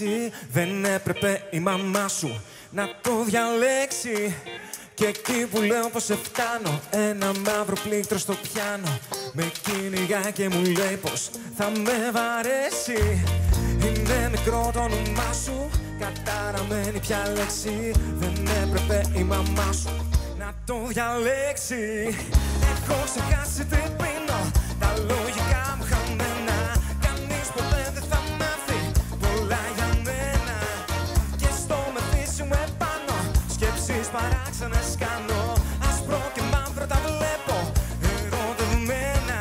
λέξη Δεν έπρεπε η μαμά σου να το διαλέξει. Και εκεί που λέω πως σε φτάνω Ένα μαύρο πλήκτρο στο πιάνο. Με κυνηγά και μου λέει πως θα με βαρέσει. Είναι μικρό το όνομά σου Καταραμένη πια λέξη. Δεν έπρεπε η μαμά σου να το διαλέξει. Έχω ξεχάσει τι πίνω κάνω Άσπρο και μαύρο τα βλέπω Ερωτευμένα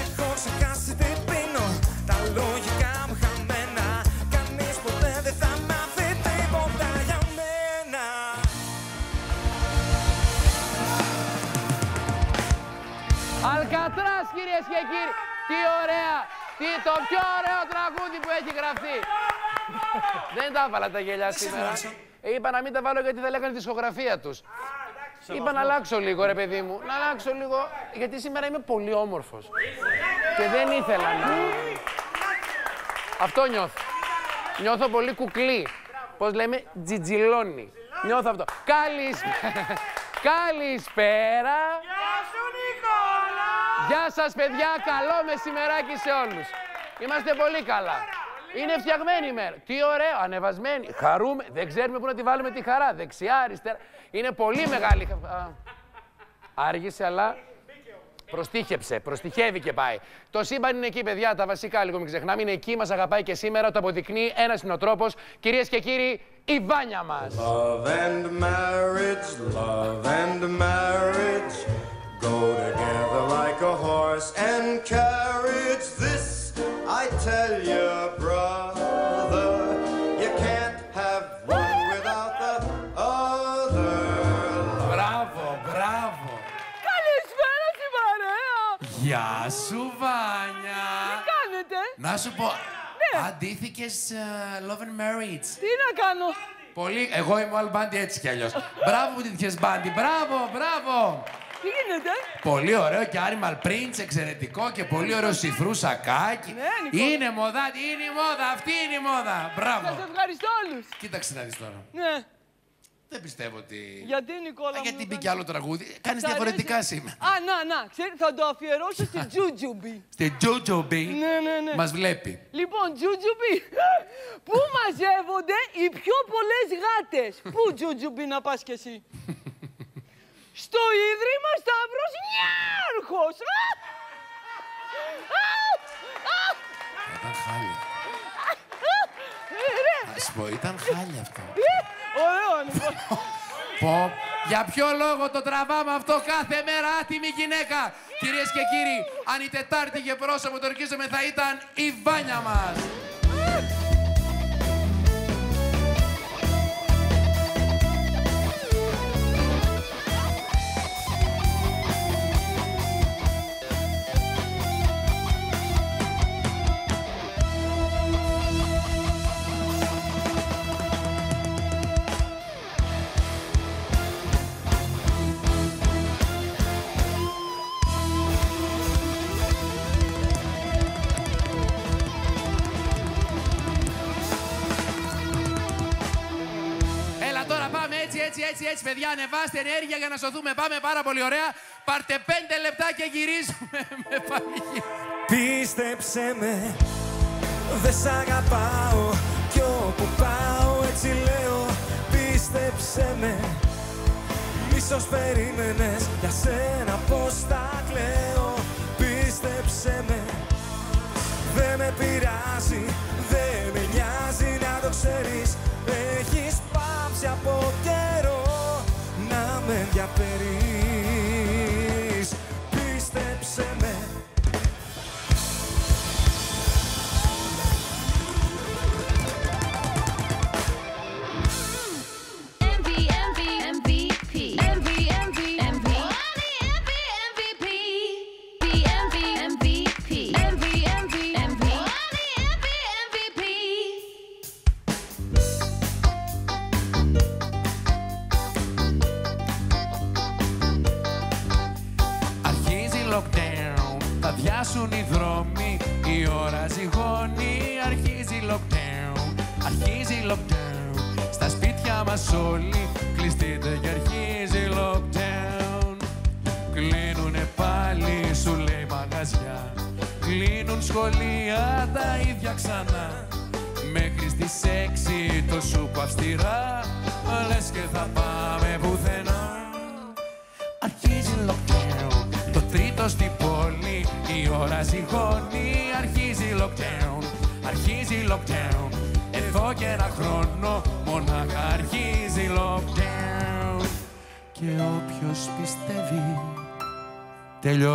Έχω ξεχάσει τι πίνω Τα λογικά μου χαμένα Κανείς ποτέ δεν θα μάθει Τίποτα για μένα Αλκατράς κυρίες και κύριοι. Τι ωραία. Τι το πιο ωραίο τραγούδι που έχει γραφτεί. Δεν τα έβαλα τα γελιά σήμερα. Ε, Είπα να μην τα βάλω γιατί θα λέγανε τη δισκογραφία τους. Είπα να αλλάξω λίγο ρε παιδί μου. Να αλλάξω λίγο γιατί σήμερα είμαι πολύ όμορφος. Και δεν ήθελα να... Αυτό νιώθω. Νιώθω πολύ κουκλί. Πώς λέμε, τζιτζιλόνι. Νιώθω αυτό. Καλησπέρα. Καλησπέρα. Γεια σου Νικόλα! Γεια σας παιδιά, καλό μεσημεράκι σε όλους. Είμαστε πολύ καλά. Είναι φτιαγμένη η μέρα. Τι ωραίο, ανεβασμένη. Χαρούμε. Δεν ξέρουμε πού να τη βάλουμε τη χαρά. Δεξιά, αριστερά. Είναι πολύ μεγάλη. χα- Α, Άργησε, αλλά προστίχεψε. Προστιχεύει και πάει. Το σύμπαν είναι εκεί, παιδιά. Τα βασικά λίγο μην ξεχνάμε. Είναι εκεί, μας αγαπάει και σήμερα. Το αποδεικνύει ένας είναι ο τρόπος. Κυρίες και κύριοι, η Βάνια μας. Love and marriage, love and marriage go together like a horse and carriage. This I tell you, brother, you can't have one without the other. Μπράβο, μπράβο. Καλησπέρα στην παρέα! Γεια σου, Βάνια. Τι κάνετε; Να σου πω, Ναι. αντίθηκες ε, Love and Marriage. Τι να κάνω; Πολύ, εγώ είμαι all band έτσι κι αλλιώς. μπράβο που την μπάντι, μπράβο, μπράβο. Τι γίνεται; Πολύ ωραίο και Animal Prince, εξαιρετικό και πολύ ωραίο σιφρού σακάκι. Ναι, Νικό. είναι μοδά, είναι η μόδα, αυτή είναι η μόδα. Σας Μπράβο. ευχαριστώ όλους. Κοίταξε να δεις τώρα. Ναι. Δεν πιστεύω ότι... Γιατί Νικόλα Α, μου γιατί το μπήκε κάνεις; άλλο τραγούδι. Κάνεις Σ' αρέσει; διαφορετικά σήμερα. Α, να, να, ξέρετε, θα το αφιερώσω στην Τζούτζουμπι. Στην Τζούτζουμπι Ναι, ναι, ναι. μας βλέπει. Λοιπόν, Τζούτζουμπι, πού μαζεύονται οι πιο πολλές γάτες; Πού Τζούτζουμπι να πας κι εσύ; Στο Ίδρυμα Σταύρος Νιάρχος. Α! Α! Α! Ήταν χάλια. Ε, ρε, Ας πω, ήταν χάλια αυτό. ε, Ωραίο, Νικόλα. Πω, για ποιο λόγο το τραβάμε αυτό κάθε μέρα, άτιμη γυναίκα; Κυρίες και κύριοι, αν η Τετάρτη και πρόσωπο το ορκίζομαι θα ήταν η Βάνια μας. Έτσι, έτσι, έτσι, παιδιά. Ανεβάστε ενέργεια για να σωθούμε. Πάμε πάρα πολύ ωραία. Πάρτε πέντε λεπτά και γυρίζουμε με πανηγύρι. Πίστεψε με, δεν σ' αγαπάω Κι όπου πάω έτσι λέω Πίστεψε με Ίσως περίμενες για σένα πως θα κλαίω Πίστεψε με Δεν με πειράζει, δεν με νοιάζει να το ξέρεις Έχεις πάψει από καιρό να με ενδιαφέρεις Πίστεψε με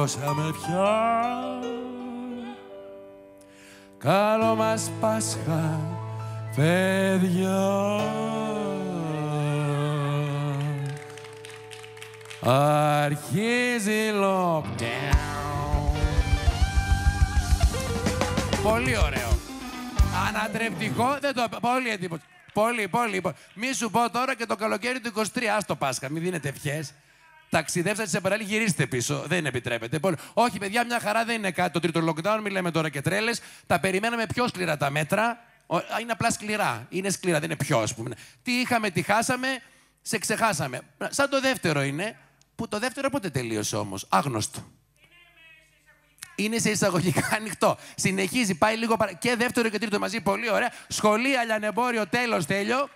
τελειώσαμε πια. Καλό μας Πάσχα, παιδιά. Αρχίζει lockdown. Πολύ ωραίο. Ανατρεπτικό, δεν το Πολύ εντύπωση. Πολύ, πολύ. πολύ. Μη σου πω τώρα και το καλοκαίρι του 23, ας το Πάσχα, μην δίνετε ευχές. Ταξιδέψατε σε παράλληλη, γυρίστε πίσω. Δεν επιτρέπεται. Πολύ. Όχι, παιδιά, μια χαρά δεν είναι κάτι. Το τρίτο lockdown, μην λέμε τώρα και τρέλες. Τα περιμέναμε πιο σκληρά τα μέτρα. Ο- α, Είναι απλά σκληρά. Είναι σκληρά, δεν είναι πιο, ας πούμε. Τι είχαμε, τι χάσαμε, σε ξεχάσαμε. Σαν το δεύτερο είναι, που το δεύτερο πότε τελείωσε όμως; Άγνωστο. Είναι σε εισαγωγικά ανοιχτό. Συνεχίζει, πάει λίγο παρα... και δεύτερο και τρίτο μαζί. Πολύ ωραία. Σχολεία, λιανεμπόριο, τέλος, τέλειο.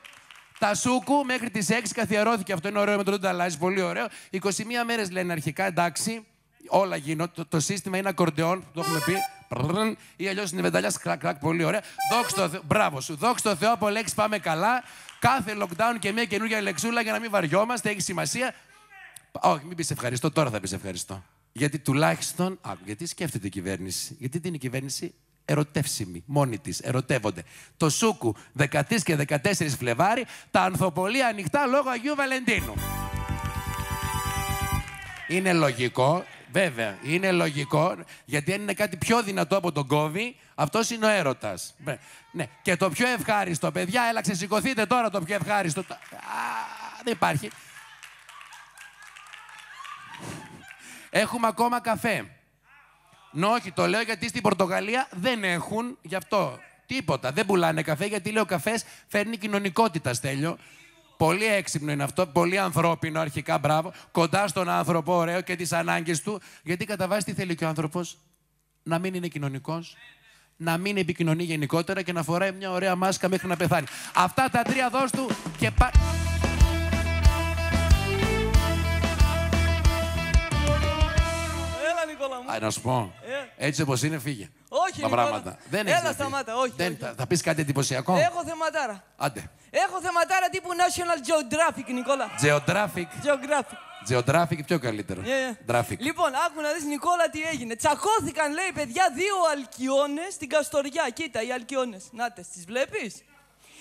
Τα σούκου μέχρι τις 6 καθιερώθηκε. Αυτό είναι ωραίο με το δεν αλλάζει. Πολύ ωραίο. 21 μέρες λένε αρχικά, εντάξει. Όλα γίνονται. Το, το σύστημα είναι ακορντεόν, το έχουμε πει. Πρρρρρν, Ή αλλιώ είναι βενταλιά, κρακ, κρακ, πολύ ωραία. Δόξα τω Θεώ, μπράβο σου. Δόξα τω Θεώ, από λέξη πάμε καλά. Κάθε lockdown και μια καινούργια λεξούλα για να μην βαριόμαστε, έχει σημασία. Όχι, μην πει ευχαριστώ, τώρα θα πει ευχαριστώ. Γιατί τουλάχιστον. Α, γιατί σκέφτεται η κυβέρνηση. Γιατί την είναι η κυβέρνηση ερωτεύσιμη, μόνη της, ερωτεύονται. Το Σούκου 13 και 14 Φλεβάρι, τα ανθοπολία ανοιχτά λόγω Αγίου Βαλεντίνου. Είναι λογικό, βέβαια, είναι λογικό, γιατί αν είναι κάτι πιο δυνατό από τον κόβι, αυτός είναι ο έρωτας. Ναι. Και το πιο ευχάριστο, παιδιά, έλα ξεσηκωθείτε τώρα το πιο ευχάριστο. Α, δεν υπάρχει. Έχουμε ακόμα καφέ. Ναι, όχι, το λέω γιατί στην Πορτογαλία δεν έχουν γι' αυτό τίποτα. Δεν πουλάνε καφέ γιατί λέει ο καφές φέρνει κοινωνικότητα, Στέλιο. Πολύ έξυπνο είναι αυτό, πολύ ανθρώπινο αρχικά, μπράβο. Κοντά στον άνθρωπο, ωραίο και τις ανάγκες του. Γιατί κατά βάση τι θέλει και ο άνθρωπος, να μην είναι κοινωνικός, να μην επικοινωνεί γενικότερα και να φοράει μια ωραία μάσκα μέχρι να πεθάνει. Αυτά τα τρία δώσ' του και πα... Α, να σου πω. Ε. Έτσι όπως είναι, φύγε. Όχι, τα Νικόλα. πράγματα. Δεν Έλα, έχεις να φύγεις. σταμάτα, όχι, Δεν, όχι. Θα, θα πεις κάτι εντυπωσιακό; Έχω θεματάρα. Άντε. Έχω θεματάρα τύπου National Geographic, Νικόλα. Geographic. Geographic. Geographic πιο καλύτερο. Yeah, yeah. Traffic. Λοιπόν, άκου να δεις Νικόλα τι έγινε. Τσακώθηκαν, λέει, παιδιά, δύο αλκιόνες στην Καστοριά. Κοίτα, οι αλκιόνες. Νάτες, τις βλέπεις;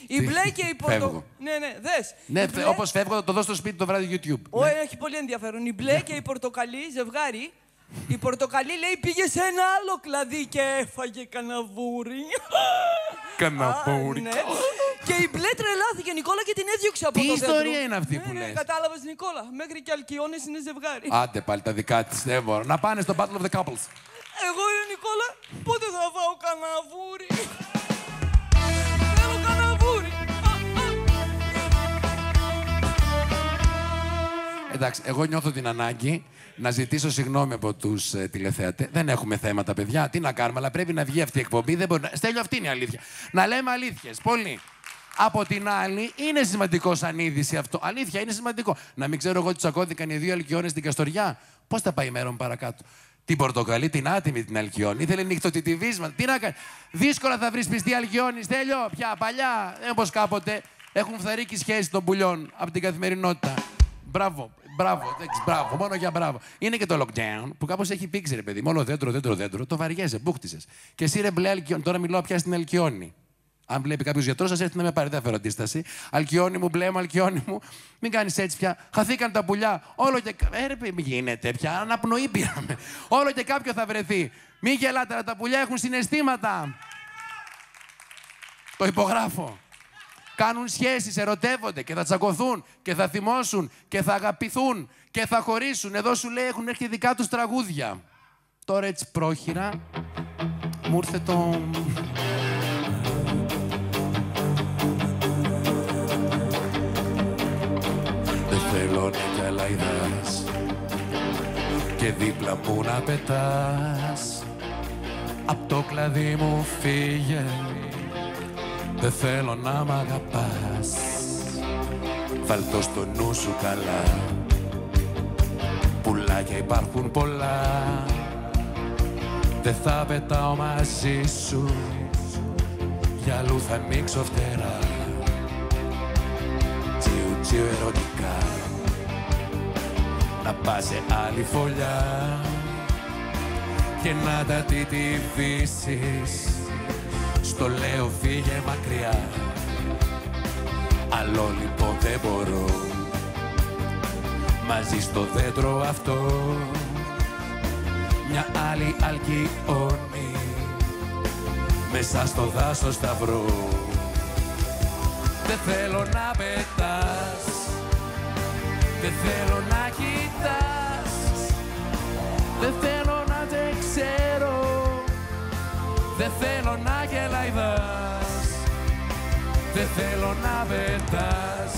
Η Τι- μπλε και η πορτο... Φεύγω. Ναι, ναι, δες. Ναι, Η μπλε- όπως φεύγω, θα το δω στο σπίτι το βράδυ YouTube. Ω, Ναι. έχει πολύ ενδιαφέρον. Η μπλε και η πορτοκαλί, ζευγάρι. Η πορτοκαλί λέει πήγε σε ένα άλλο κλαδί και έφαγε καναβούρι. Καναβούρι. Α, ναι. Και η μπλε τρελάθηκε Νικόλα και την έδιωξε από Τι το ιστορία δέντρο. είναι αυτή Ναι, που ναι, λες; Κατάλαβες Νικόλα. Μέχρι και αλκιόνες είναι ζευγάρι. Άντε πάλι τα δικά της. Δεν μπορώ. Να πάνε στο Battle of the Couples. Εγώ ρε Νικόλα, πότε θα φάω καναβούρι; Θέλω καναβούρι. Εντάξει, εγώ νιώθω την ανάγκη να ζητήσω συγγνώμη από τους ε, τηλεθεατές. Δεν έχουμε θέματα, παιδιά. Τι να κάνουμε, αλλά πρέπει να βγει αυτή η εκπομπή. Δεν μπορεί να... Στέλιο, αυτή είναι η αλήθεια. Να λέμε αλήθειες. Πολύ. Από την άλλη, είναι σημαντικό σαν είδηση αυτό. Αλήθεια, είναι σημαντικό. Να μην ξέρω εγώ ότι τσακώθηκαν οι δύο αλκιόνες στην Καστοριά. Πώς θα πάει η μέρα μου παρακάτω. Την Πορτοκαλί, την άτιμη την Αλκιόνη. Ήθελε νυχτοτιτιβίσματα. Τι να κάνει. Δύσκολα θα βρεις πιστή Αλκιόνη. Στέλιο, πια παλιά. Δεν όπως κάποτε. Έχουν φθαρρίκη σχέση των πουλιών από την καθημερινότητα. Μπράβο, μπράβο, εντάξει, μπράβο, μόνο για μπράβο. Είναι και το lockdown που κάπως έχει πήξει, ρε παιδί. Μόνο δέντρο, δέντρο, δέντρο. Το βαριέσαι, μπούχτισες. Και εσύ ρε μπλε Αλκιόνη, τώρα μιλάω πια στην Αλκιόνη. Αν βλέπει κάποιος γιατρός, σα έρθει να με πάρει. Δεν φέρω αντίσταση. Αλκιόνι μου, μπλε μου, αλκιόνι μου. Μην κάνεις έτσι πια. Χαθήκαν τα πουλιά. Όλο και. Ε, ρε, παιδί, μην γίνεται πια. Αναπνοή πήραμε. Όλο και κάποιο θα βρεθεί. Μην γελάτε, αλλά τα πουλιά έχουν συναισθήματα. Το υπογράφω. Κάνουν σχέσεις, ερωτεύονται και θα τσακωθούν και θα θυμώσουν και θα αγαπηθούν και θα χωρίσουν. Εδώ σου λέει έχουν έρθει δικά τους τραγούδια. Το τώρα έτσι πρόχειρα μου ήρθε το... Δεν θέλω να κι αλαϊδάς και δίπλα μου να πετάς Απ' το κλαδί μου φύγε Δεν θέλω να μ' αγαπάς. Βάλ' το στο νου σου καλά. Πουλάκια υπάρχουν πολλά. Δεν θα πετάω μαζί σου. Για αλλού θα ανοίξω φτερά. Τσιου τσιου ερωτικά. Να πας σε άλλη φωλιά. Και να τα τιτιβήσεις Στο λέω φύγε μακριά Άλλο λοιπόν δεν μπορώ. Μαζί στο δέντρο αυτό Μια άλλη αλκιόνη. Μέσα στο δάσος θα βρω Δεν θέλω να πετάς Δεν θέλω να κοιτάς δεν θέλω να σε ξέρω Δεν θέλω να γελαϊδάς Δεν θέλω να πετάς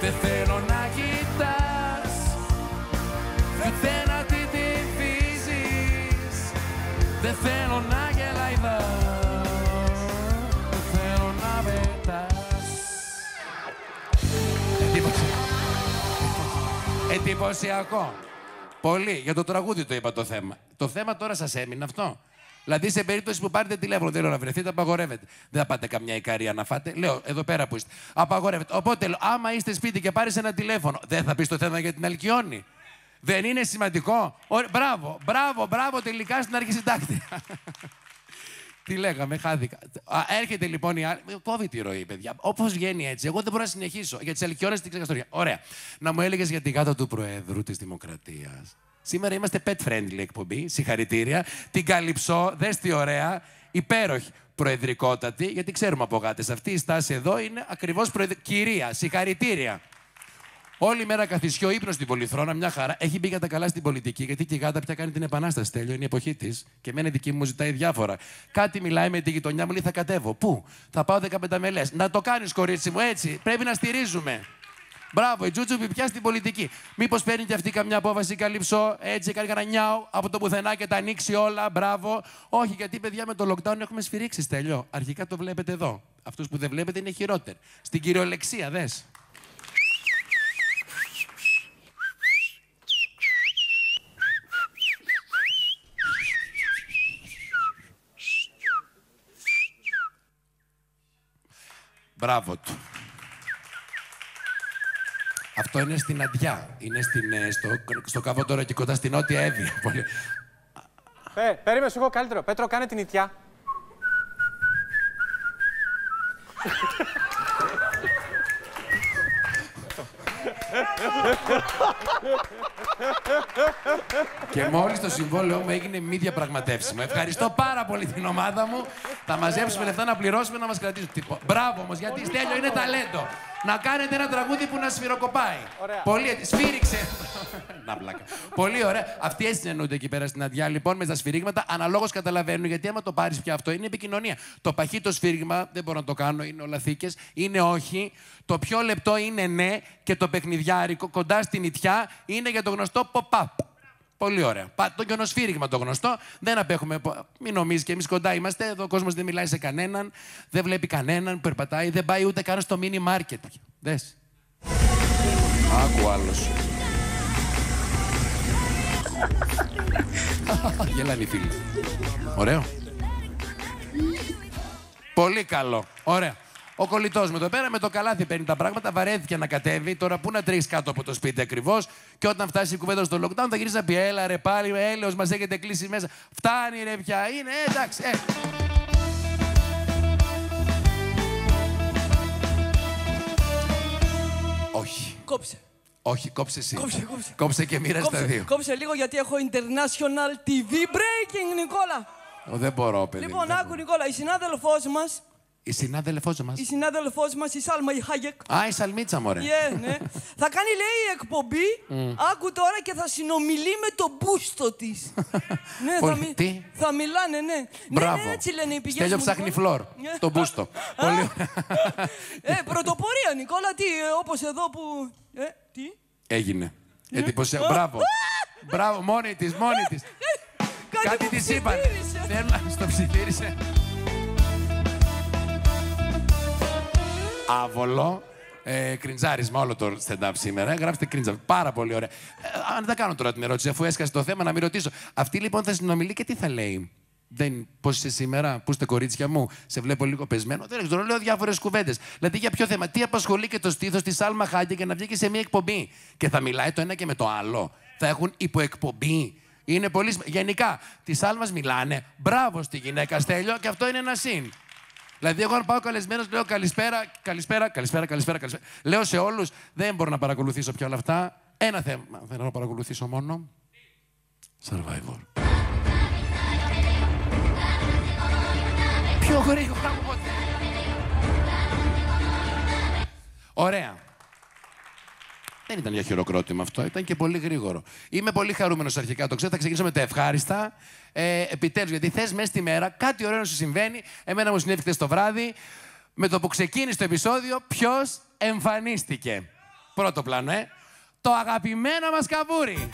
Δεν θέλω να κοιτάς Δεν θέλω να τη τυφίζεις Δεν θέλω να γελαϊδάς Δεν θέλω να πετάς Εντύπωση. Εντυπωσιακό. Πολύ. Για το τραγούδι το είπα το θέμα. Το θέμα τώρα σας έμεινε αυτό. Δηλαδή, σε περίπτωση που πάρετε τηλέφωνο, δεν λέω να βρεθείτε, απαγορεύεται. Δεν θα πάτε καμιά Ικαρία να φάτε. Λέω, εδώ πέρα που είστε. Απαγορεύεται. Οπότε, λέω, άμα είστε σπίτι και πάρεις ένα τηλέφωνο, δεν θα πεις το θέμα για την Αλκιόνη. Δεν είναι σημαντικό. Ωραία, μπράβο, μπράβο, μπράβο, τελικά στην αρχή συντάκτη. Τι λέγαμε, χάθηκα. Α, έρχεται λοιπόν η άλλη. Κόβει τη ροή, παιδιά. Όπως βγαίνει έτσι, εγώ δεν μπορώ να συνεχίσω. Για τις αλκιόνες την ξεχαστορία. Ωραία. Να μου έλεγες για την γάτα του Προέδρου της Δημοκρατίας. Σήμερα είμαστε pet friendly εκπομπή. Συγχαρητήρια. Την καλυψώ. Δες τι ωραία. Υπέροχη. Προεδρικότατη. Γιατί ξέρουμε από γάτες. Αυτή η στάση εδώ είναι ακριβώς προεδρική. Κυρία, συγχαρητήρια. Όλη μέρα καθισιό ύπνος στην Πολυθρόνα, μια χαρά. Έχει μπει για τα καλά στην πολιτική, γιατί και η γάτα πια κάνει την επανάσταση. Τέλειο, είναι η εποχή της. Και εμένα δική μου ζητάει διάφορα. Κάτι μιλάει με τη γειτονιά μου, λέει θα κατέβω. Πού; Θα πάω 15 μελές. Να το κάνεις, κορίτσι μου, έτσι. Πρέπει να στηρίζουμε. Μπράβο, η Τζούτσουπη πια στην πολιτική. Μήπως παίρνει και αυτή καμιά απόφαση καλύψω, έτσι, κάνει κανένα νιάου από το πουθενά και τα ανοίξει όλα. Μπράβο. Όχι, γιατί παιδιά με το lockdown έχουμε σφυρίξει τέλειο. Αρχικά το βλέπετε εδώ. Αυτούς που δεν βλέπετε είναι χειρότεροι. Στην κυριολεξία, δες. Μπράβο του. Αυτό είναι στην Αντιά. Είναι στην, ε, στο, στο κάβο τώρα και κοντά στην Νότια Εύβοια. Πολύ... Ε, περίμενε σου έχω καλύτερο. Πέτρο, κάνε την ιτιά. Και μόλις το συμβόλαιό μου έγινε μη διαπραγματεύσιμο. Ευχαριστώ πάρα πολύ την ομάδα μου. Θα μαζέψουμε λεφτά να πληρώσουμε να μας κρατήσουν. Τύπο. Μπράβο όμως, γιατί Στέλιο είναι ταλέντο. Να κάνετε ένα τραγούδι που να σφυροκοπάει. Ωραία. Πολύ έτσι. Σφύριξε. Να πλάκα. Πολύ ωραία. Αυτοί έτσι συνεννοούνται εκεί πέρα στην Αδειά. Λοιπόν, με τα σφυρίγματα αναλόγως καταλαβαίνουν γιατί άμα το πάρεις πια αυτό είναι επικοινωνία. Το παχύ το σφύριγμα δεν μπορώ να το κάνω, είναι όλα θήκε. Είναι όχι. Το πιο λεπτό είναι ναι και το παιχνιδιάρικο κοντά στην ιτιά είναι για το γνωστό pop-up. Πολύ ωραία. Πα- Το γιονοσφύριγμα το γνωστό. Δεν απέχουμε. πο- Μην νομίζεις και εμείς κοντά είμαστε. Εδώ ο κόσμος δεν μιλάει σε κανέναν. Δεν βλέπει κανέναν. Περπατάει. Δεν πάει ούτε καν στο mini market. Δες. Άκου άλλος. Γελάνε οι φίλοι. Ωραίο. Πολύ καλό. Ωραία. Ο κολλητός μου εδώ πέρα με το καλάθι παίρνει τα πράγματα, βαρέθηκε να κατέβει. Τώρα πού να τρέχεις κάτω από το σπίτι ακριβώς. Και όταν φτάσει η κουβέντα στο lockdown θα γυρίσει να πει: Έλα ρε πάλι, έλεος, μας έχετε κλείσει μέσα. Φτάνει ρε πια. Είναι ε, εντάξει. Ε. Όχι. Κόψε. Όχι, κόψε εσύ. Κόψε, κόψε. Κόψε και μοίρασε τα Κόψε, δύο. κόψε λίγο γιατί έχω international TV breaking, Νικόλα. Ω, δεν μπορώ, παιδί. Λοιπόν, δεν άκου Νικόλα, η συνάδελφός μας Η συνάδελφός μας. Η συνάδελφός μας, η Σάλμα η Χάγεκ. Α, η Σαλμίτσα, μωρέ. Yeah, ναι. θα κάνει, λέει, εκπομπή. Άκου τώρα και θα συνομιλεί με τον μπούστο της. ναι, θα, Πολύ- μι- τι; θα μιλάνε, ναι. Μπράβο. Ναι, ναι, έτσι λένε οι πηγές Στέλιο μου, ψάχνει λοιπόν. φλόρ. Ναι. Το μπούστο. Πολύ ωραία. ε, πρωτοπορία, Νικόλα, τι, ε, όπως εδώ που... Ε, τι; Έγινε. Ναι. Εντυπωσιακό. Μπράβο. Μπράβο, μόνη της, μόνη της. Κάτι μου της είπαν. ψιθύρισε. Θέλω να στο ψιθύρισε. Άβολο. Ε, κριντζάρισμα όλο το stand-up σήμερα. Γράψτε κριντζα. Πάρα πολύ ωραία. Ε, αν δεν κάνω τώρα την ερώτηση, αφού έσκασε το θέμα, να μην ρωτήσω. Αυτή λοιπόν θα συνομιλεί και τι θα λέει; Δεν, πώς είσαι σήμερα, πού είστε κορίτσια μου, σε βλέπω λίγο πεσμένο. Δεν ξέρω, λέω διάφορες κουβέντες. Δηλαδή για ποιο θέμα, τι απασχολεί και το στήθος της Σάλμα Χάγκη για να βγει και σε μια εκπομπή; Και θα μιλάει το ένα και με το άλλο. Θα έχουν υποεκπομπή. Είναι πολύ. σημα- Γενικά, τη Σάλμας μιλάνε. Μπράβο στη γυναίκα Στέλιο και αυτό είναι ένα συν. Δηλαδή, εγώ αν πάω καλεσμένος, λέω καλησπέρα, καλησπέρα, καλησπέρα, καλησπέρα, καλησπέρα. Λέω σε όλους, δεν μπορώ να παρακολουθήσω πια όλα αυτά. Ένα θέμα θέλω να παρακολουθήσω μόνο. Survivor. Πιο γρήγορα από ποτέ. Ωραία. Δεν ήταν για χειροκρότημα αυτό, ήταν και πολύ γρήγορο. Είμαι πολύ χαρούμενος αρχικά, το ξέρω. Θα ξεκινήσω με τα ευχάριστα. Ε, Επιτέλους, γιατί θες μέσα στη μέρα κάτι ωραίο να σου συμβαίνει. Εμένα μου συνέβη χθες το βράδυ. Με το που ξεκίνησε το επεισόδιο, ποιος εμφανίστηκε. Πρώτο πλάνο, ε. Το αγαπημένο μας καβούρι.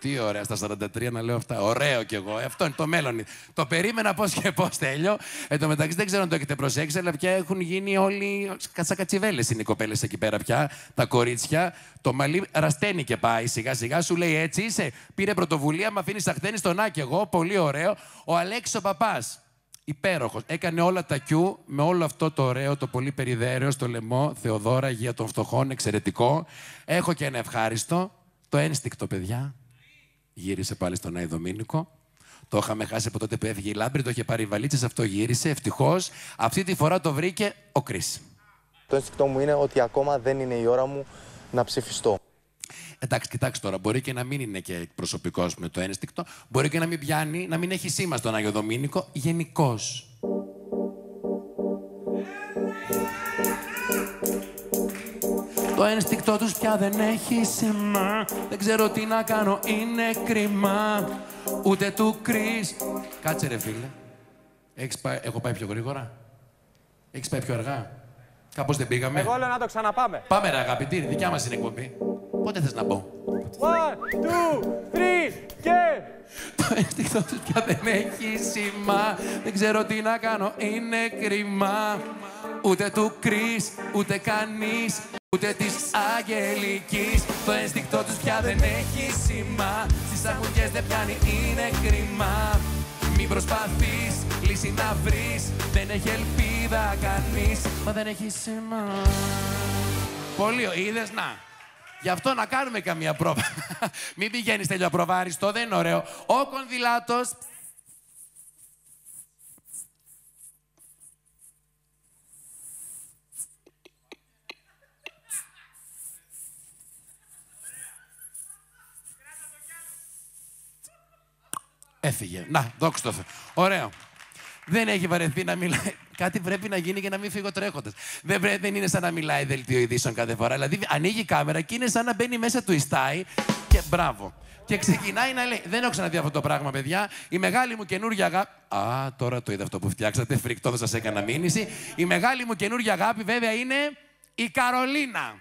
Τι ωραία στα 43 να λέω αυτά. Ωραίο κι εγώ. Ε, Αυτό είναι το μέλλον. Το περίμενα πώς και πώς τέλειο. Εν τω μεταξύ δεν ξέρω αν το έχετε προσέξει, αλλά πια έχουν γίνει όλοι. Σαν κατσιβέλες είναι οι κοπέλες εκεί πέρα πια. Τα κορίτσια. Το μαλλί ρασταίνει και πάει σιγά σιγά. Σου λέει έτσι είσαι. Πήρε πρωτοβουλία, με αφήνεις αχτένει στον Α και εγώ. Πολύ ωραίο. Ο Αλέξη ο παπάς. Υπέροχος. Έκανε όλα τα κιού με όλο αυτό το ωραίο, το πολύ περιδέρεο στο λαιμό. Θεοδόρα, υγεία των φτωχών, εξαιρετικό. Έχω και ένα ευχάριστο. Το ένστικτο, παιδιά. Γύρισε πάλι στον Άι Δομήνικο. Το είχαμε χάσει από τότε που έφυγε η Λάμπρη, το είχε πάρει η βαλίτσα, αυτό γύρισε. Ευτυχώς. Αυτή τη φορά το βρήκε ο Κρι. Το ένστικτό μου είναι ότι ακόμα δεν είναι η ώρα μου να ψηφιστώ. Εντάξει, κοιτάξτε τώρα, μπορεί και να μην είναι και προσωπικό με το ένστικτο, μπορεί και να μην πιάνει, να μην έχει σήμα στον Άγιο Δομήνικο γενικώς. Το ένστικτό τους πια δεν έχει σήμα. Δεν ξέρω τι να κάνω, είναι κρίμα. Ούτε του Κρίς Κάτσε ρε φίλε. Έχεις πάει, Έχω πάει πιο γρήγορα; Έχεις πάει πιο αργά; Κάπως δεν πήγαμε; Εγώ λέω να το ξαναπάμε. Πάμε ρε αγαπητή, δικιά μας είναι η εκπομπή. Πότε θες να μπω; One, two, three, και... Το ένστικτό τους πια δεν έχει σήμα. Δεν ξέρω τι να κάνω, είναι κρίμα. Ούτε του Κρίς, ούτε κανείς Ούτε της Αγγελικής Το ένστικτό τους πια δεν έχει σήμα Στις αγωγές δεν πιάνει, είναι κρίμα Μην προσπαθείς, λύση να βρεις Δεν έχει ελπίδα κανείς Μα δεν έχει σήμα Πολύ, είδες να. Γι' αυτό να κάνουμε καμία πρόβα. Μην πηγαίνεις τέλειο προβάριστο, δεν είναι ωραίο. Ο κονδυλάτος. Έφυγε. Να, δόξα τω Θεώ. Ωραίο. Δεν έχει βαρεθεί να μιλάει. Κάτι πρέπει να γίνει για να μην φύγω τρέχοντας. Δεν, πρέ- δεν είναι σαν να μιλάει δελτίο ειδήσεων κάθε φορά. Δηλαδή ανοίγει η κάμερα και είναι σαν να μπαίνει μέσα του Ιστάι και μπράβο. Και ξεκινάει να λέει: Δεν έχω ξαναδεί αυτό το πράγμα, παιδιά. Η μεγάλη μου καινούργια αγάπη. Α, τώρα το είδα αυτό που φτιάξατε. Φρικτό, δεν σας έκανα μήνυση. Η μεγάλη μου καινούργια αγάπη, βέβαια, είναι η Καρολίνα.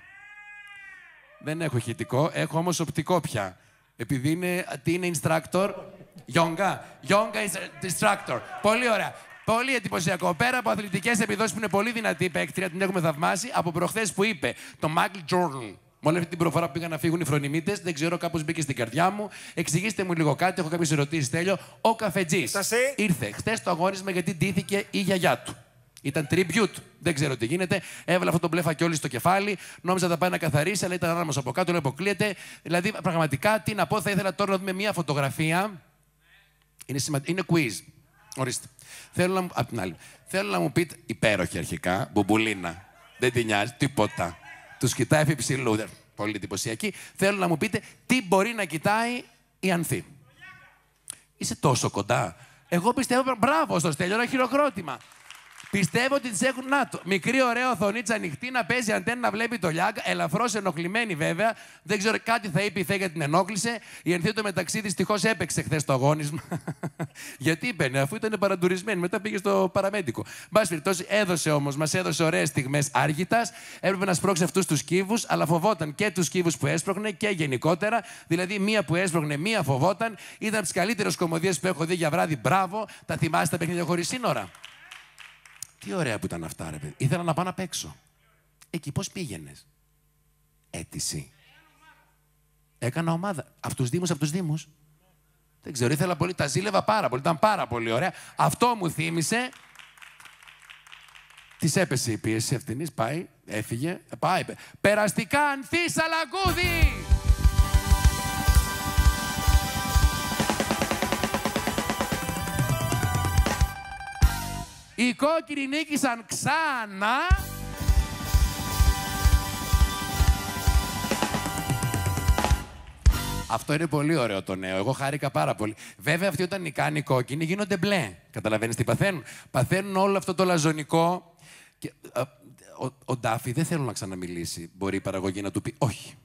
Δεν έχω ηχητικό, έχω όμως οπτικό πια. Επειδή είναι, τι είναι instructor, Γιόγκα. Γιόγκα is instructor. Πολύ ωραία. Πολύ εντυπωσιακό. Πέρα από αθλητικές επιδόσεις που είναι πολύ δυνατή η παίκτρια, την έχουμε θαυμάσει, από προχθές που είπε το Michael Jordan. Μόλις αυτή την προφορά που πήγαν να φύγουν οι φρονιμίτες, δεν ξέρω, κάπως μπήκε στην καρδιά μου. Εξηγήστε μου λίγο κάτι, έχω κάποιες ερωτήσεις. Τέλειο. Ο καφετζής ήρθε χθες το αγόρισμα γιατί ντύθηκε η γιαγιά του. Ήταν tribute. Δεν ξέρω τι γίνεται. Έβαλε αυτό το μπλε φακιόλι στο κεφάλι. Νόμιζα θα πάει να καθαρίσει, αλλά ήταν άναμο από κάτω, λέει αποκλείεται. Δηλαδή, πραγματικά, τι να πω, θα ήθελα τώρα να δούμε μια φωτογραφία. Είναι, σημα... είναι quiz. Ορίστε. Θέλω να μου... Απ' την άλλη. Θέλω να μου πείτε υπέροχη αρχικά, μπουμπουλίνα. Δεν την νοιάζει, τίποτα. Τους κοιτάει επί ψηλού. Δεν- Πολύ εντυπωσιακή. Θέλω να μου πείτε τι μπορεί να κοιτάει η Ανθή. Είσαι τόσο κοντά. Εγώ πιστεύω, μπράβο στο Στέλιο, ένα χειροκρότημα. Πιστεύω ότι τις έχουν. Να το. Μικρή, ωραία οθονίτσα ανοιχτή να παίζει αντένα να βλέπει το λιάγκα. Ελαφρώς ενοχλημένη βέβαια. Δεν ξέρω, κάτι θα είπε η Θέα γιατί την ενόχλησε. Η Ενθία μεταξύ δυστυχώς έπαιξε χθες το αγώνισμα. γιατί είπε, αφού ήταν παραντουρισμένη. Μετά πήγε στο παραμέντικο. Μπα περιπτώσει, έδωσε όμως, μας έδωσε ωραίες στιγμές άργητας. Έπρεπε να σπρώξει αυτούς τους κύβους, αλλά φοβόταν και τους κύβους που έσπρωχνε και γενικότερα. Δηλαδή, μία που έσπρωχνε, μία φοβόταν. Ήταν από τις καλύτερες κομμωδίες που έχω δει για βράδυ. Μπράβο, τα θυμάστε τα παιχνίδια χωρίς σύνορα. Τι ωραία που ήταν αυτά, ρε παιδί. Ήθελα να πάω να παίξω. Εκεί πώς πήγαινες; Αίτηση. Έκανα ομάδα. Από τους Δήμους, από τους Δήμους. Δεν ξέρω, ήθελα πολύ. Τα ζήλευα πάρα πολύ. Ήταν πάρα πολύ ωραία. Αυτό μου θύμισε. Της έπεσε η πίεση ευθυνή. Πάει, έφυγε. Πάει. Περαστικά Ανθής Σαλαγκούδη! Οι κόκκινοι νίκησαν ξανά. Αυτό είναι πολύ ωραίο το νέο. Εγώ χάρηκα πάρα πολύ. Βέβαια, αυτοί όταν νικάνε οι κόκκινοι γίνονται μπλε. Καταλαβαίνεις τι παθαίνουν. Παθαίνουν όλο αυτό το λαζονικό. Και, α, ο, ο Ντάφι δεν θέλω να ξαναμιλήσει. Μπορεί η παραγωγή να του πει Όχι.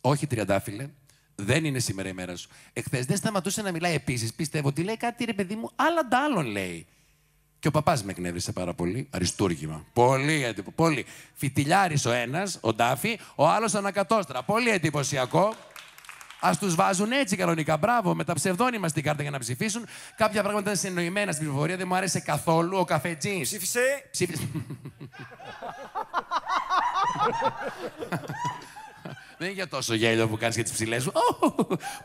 Όχι, τριαντάφυλλε. Δεν είναι σήμερα η μέρα σου. Εχθές δεν σταματούσε να μιλάει επίσης. Πιστεύω ότι λέει κάτι ρε παιδί μου, άλλα τα άλλων λέει. Και ο παπάς με εκνεύρισε πάρα πολύ. Αριστούργημα. Πολύ έντυπο. Πολύ. Φιτιλιάρης ο ένας, ο Ντάφη, ο άλλος ανακατόστρα. Πολύ εντυπωσιακό. Α τους βάζουν έτσι κανονικά. Μπράβο, με τα ψευδόνυμα στην κάρτα για να ψηφίσουν. Κάποια πράγματα ήταν συνοημένα στην πληροφορία, δεν μου άρεσε καθόλου. Ο καφετζής. Ψήφισε. Ψήφισε. Δεν είναι για τόσο γέλιο που κάνεις και τις ψηλές σου.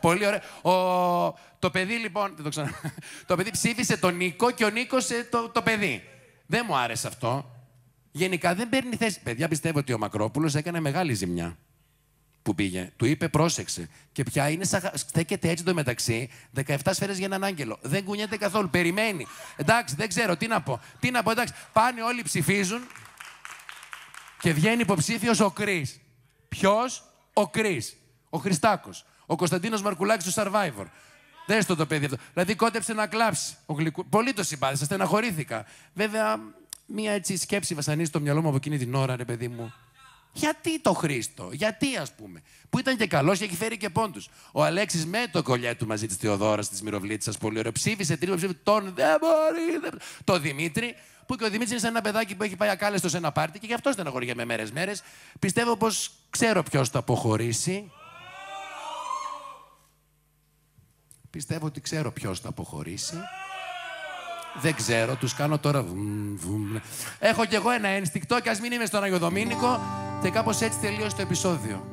Πολύ ωραία. Ο... Το παιδί λοιπόν. Δεν το, ξανα... το παιδί ψήφισε τον Νίκο και ο Νίκος το, το παιδί. Δεν μου άρεσε αυτό. Γενικά δεν παίρνει θέση. Παιδιά, πιστεύω ότι ο Μακρόπουλος έκανε μεγάλη ζημιά που πήγε. Του είπε πρόσεξε. Και πια είναι σαν... στέκεται έτσι το μεταξύ 17 σφαίρες για έναν άγγελο. Δεν κουνιέται καθόλου. Περιμένει. Εντάξει, δεν ξέρω τι να πω. Τι να πω, εντάξει. Πάνε όλοι ψηφίζουν και βγαίνει υποψήφιος ο Κρι. Ποιος, ο Κρι. Ο Χριστάκος. Ο Κωνσταντίνος Μαρκουλάκης του Survivor. Δες το το παιδί αυτό. Δηλαδή κόντεψε να κλάψει. Ο γλυκού... Πολύ το συμπάθησα, στεναχωρήθηκα. Βέβαια, μία έτσι σκέψη βασανίζει το μυαλό μου από εκείνη την ώρα, ρε παιδί μου. Γιατί το Χρήστο, γιατί ας πούμε. Που ήταν και καλός και έχει φέρει και πόντους. Ο Αλέξης με το κολλιέ του μαζί της Θεοδόρας, της Μυροβλίτσα, πολύ ωραίο. Ψήφισε τρίτο ψήφι, τον δεν μπορεί. Δεν... Το Δημήτρη, που και ο Δημήτρης είναι σαν ένα παιδάκι που έχει πάει ακάλεστος σε ένα πάρτι και γι' αυτό στεναχωριέμαι μέρε-μέρε. Πιστεύω πως ξέρω ποιος θα αποχωρήσει. Πιστεύω ότι ξέρω ποιος θα αποχωρήσει. Δεν ξέρω, τους κάνω τώρα βουμ, βουμ. Έχω κι εγώ ένα ένστικτο και ας μην είμαι στον Άγιο Δομήνικο και κάπως έτσι τελείωσε το επεισόδιο.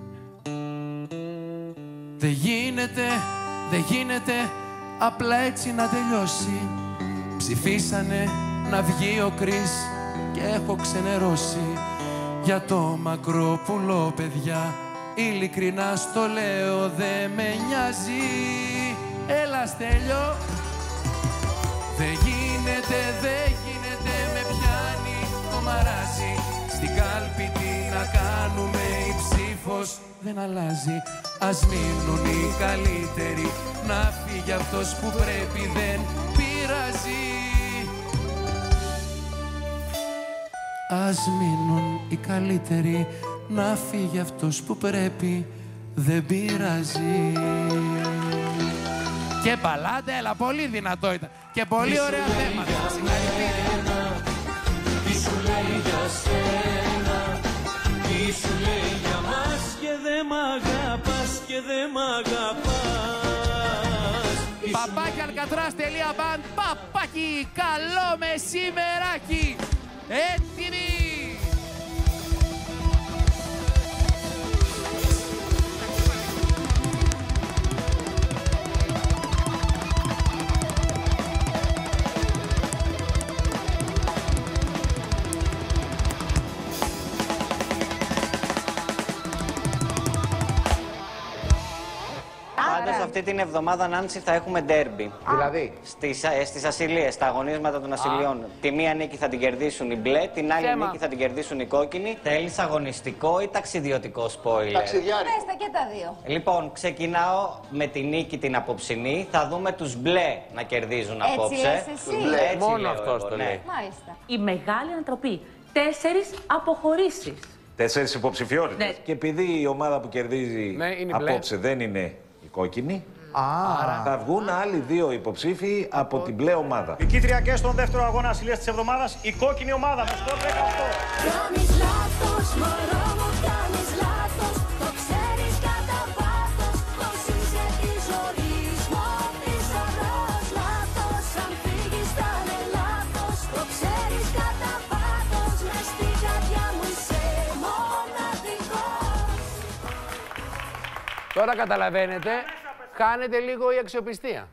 Δεν γίνεται, δεν γίνεται απλά έτσι να τελειώσει. Ψηφίσανε να βγει ο Κρίς και έχω ξενερώσει για το μακρόπουλο παιδιά. Ειλικρινά στο λέω δεν με νοιάζει. Έλα Στέλιο. Δεν γίνεται, δεν γίνεται, με πιάνει το μαράζι Στην κάλπη τι να κάνουμε, η ψήφος δεν αλλάζει Ας μείνουν οι καλύτεροι, να φύγει αυτός που πρέπει δεν Ας μείνουν οι καλύτεροι, να φύγει αυτός που πρέπει δεν πειράζει και μπαλάντα, έλα, πολύ δυνατό ήταν. Και πολύ ωραία θέματα. Συγχαρητήρια. Τι σου λέει για σένα, τι σου λέει για μας και δε μ' αγαπάς και δε μ' αγαπάς. Παπάκι αλκατράς.band Παπάκι, καλό μεσημεράκι. Έτοιμοι. Πάντα σε αυτή την εβδομάδα, Νάντσι, θα έχουμε ντέρμπι. Δηλαδή; Στις, ε, στις ασυλίες, στα αγωνίσματα των ασυλιών. Τη μία νίκη θα την κερδίσουν οι μπλε, την άλλη Ψέμα. νίκη θα την κερδίσουν οι κόκκινοι. Θέλεις αγωνιστικό ή ταξιδιωτικό spoiler; Πες τα και τα δύο. Λοιπόν, ξεκινάω με τη νίκη την απόψινή. Θα δούμε τους μπλε να κερδίζουν Έτσι απόψε. λες εσύ. Τους μπλε, έτσι Μόνο λέω αυτός εγώ, το ναι. λέει. Μάλιστα. Η μεγάλη ανατροπή. Τέσσερις αποχωρήσεις. Τέσσερις υποψηφιότητες. Ναι. Και επειδή η ομάδα που κερδίζει Ναι, είναι η μπλε. απόψε δεν είναι η κόκκινη, θα βγουν άλλοι δύο υποψήφοι από την μπλε ομάδα. Νικήτρια και στον δεύτερο αγώνα ασυλίας της εβδομάδας, η κόκκινη ομάδα με σκορ 18. Τώρα καταλαβαίνετε, χάνεται λίγο η αξιοπιστία.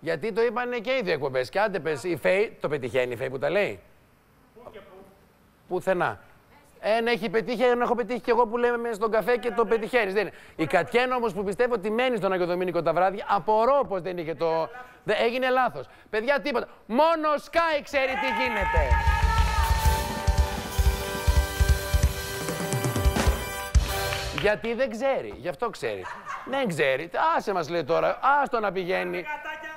Γιατί το είπαν και οι δύο εκπομπέ. Και άντε πες, η Φέη, το πετυχαίνει η Φέη που τα λέει; Πουθενά. Ένα έχει πετύχει, ένα έχω πετύχει και εγώ που λέμε μέσα στον καφέ και το πετυχαίνεις. Δεν είναι. Η Κατιένα όμως που πιστεύω ότι μένει στον Αγιο Δομήνικο τα βράδια, απορώ πως δεν είχε το. Δε, έγινε λάθος. Παιδιά, τίποτα. Μόνο ο Sky ξέρει τι γίνεται. Γιατί δεν ξέρει, γι' αυτό ξέρει. Δεν ξέρει. Άσε μας λέει τώρα, άστο να πηγαίνει.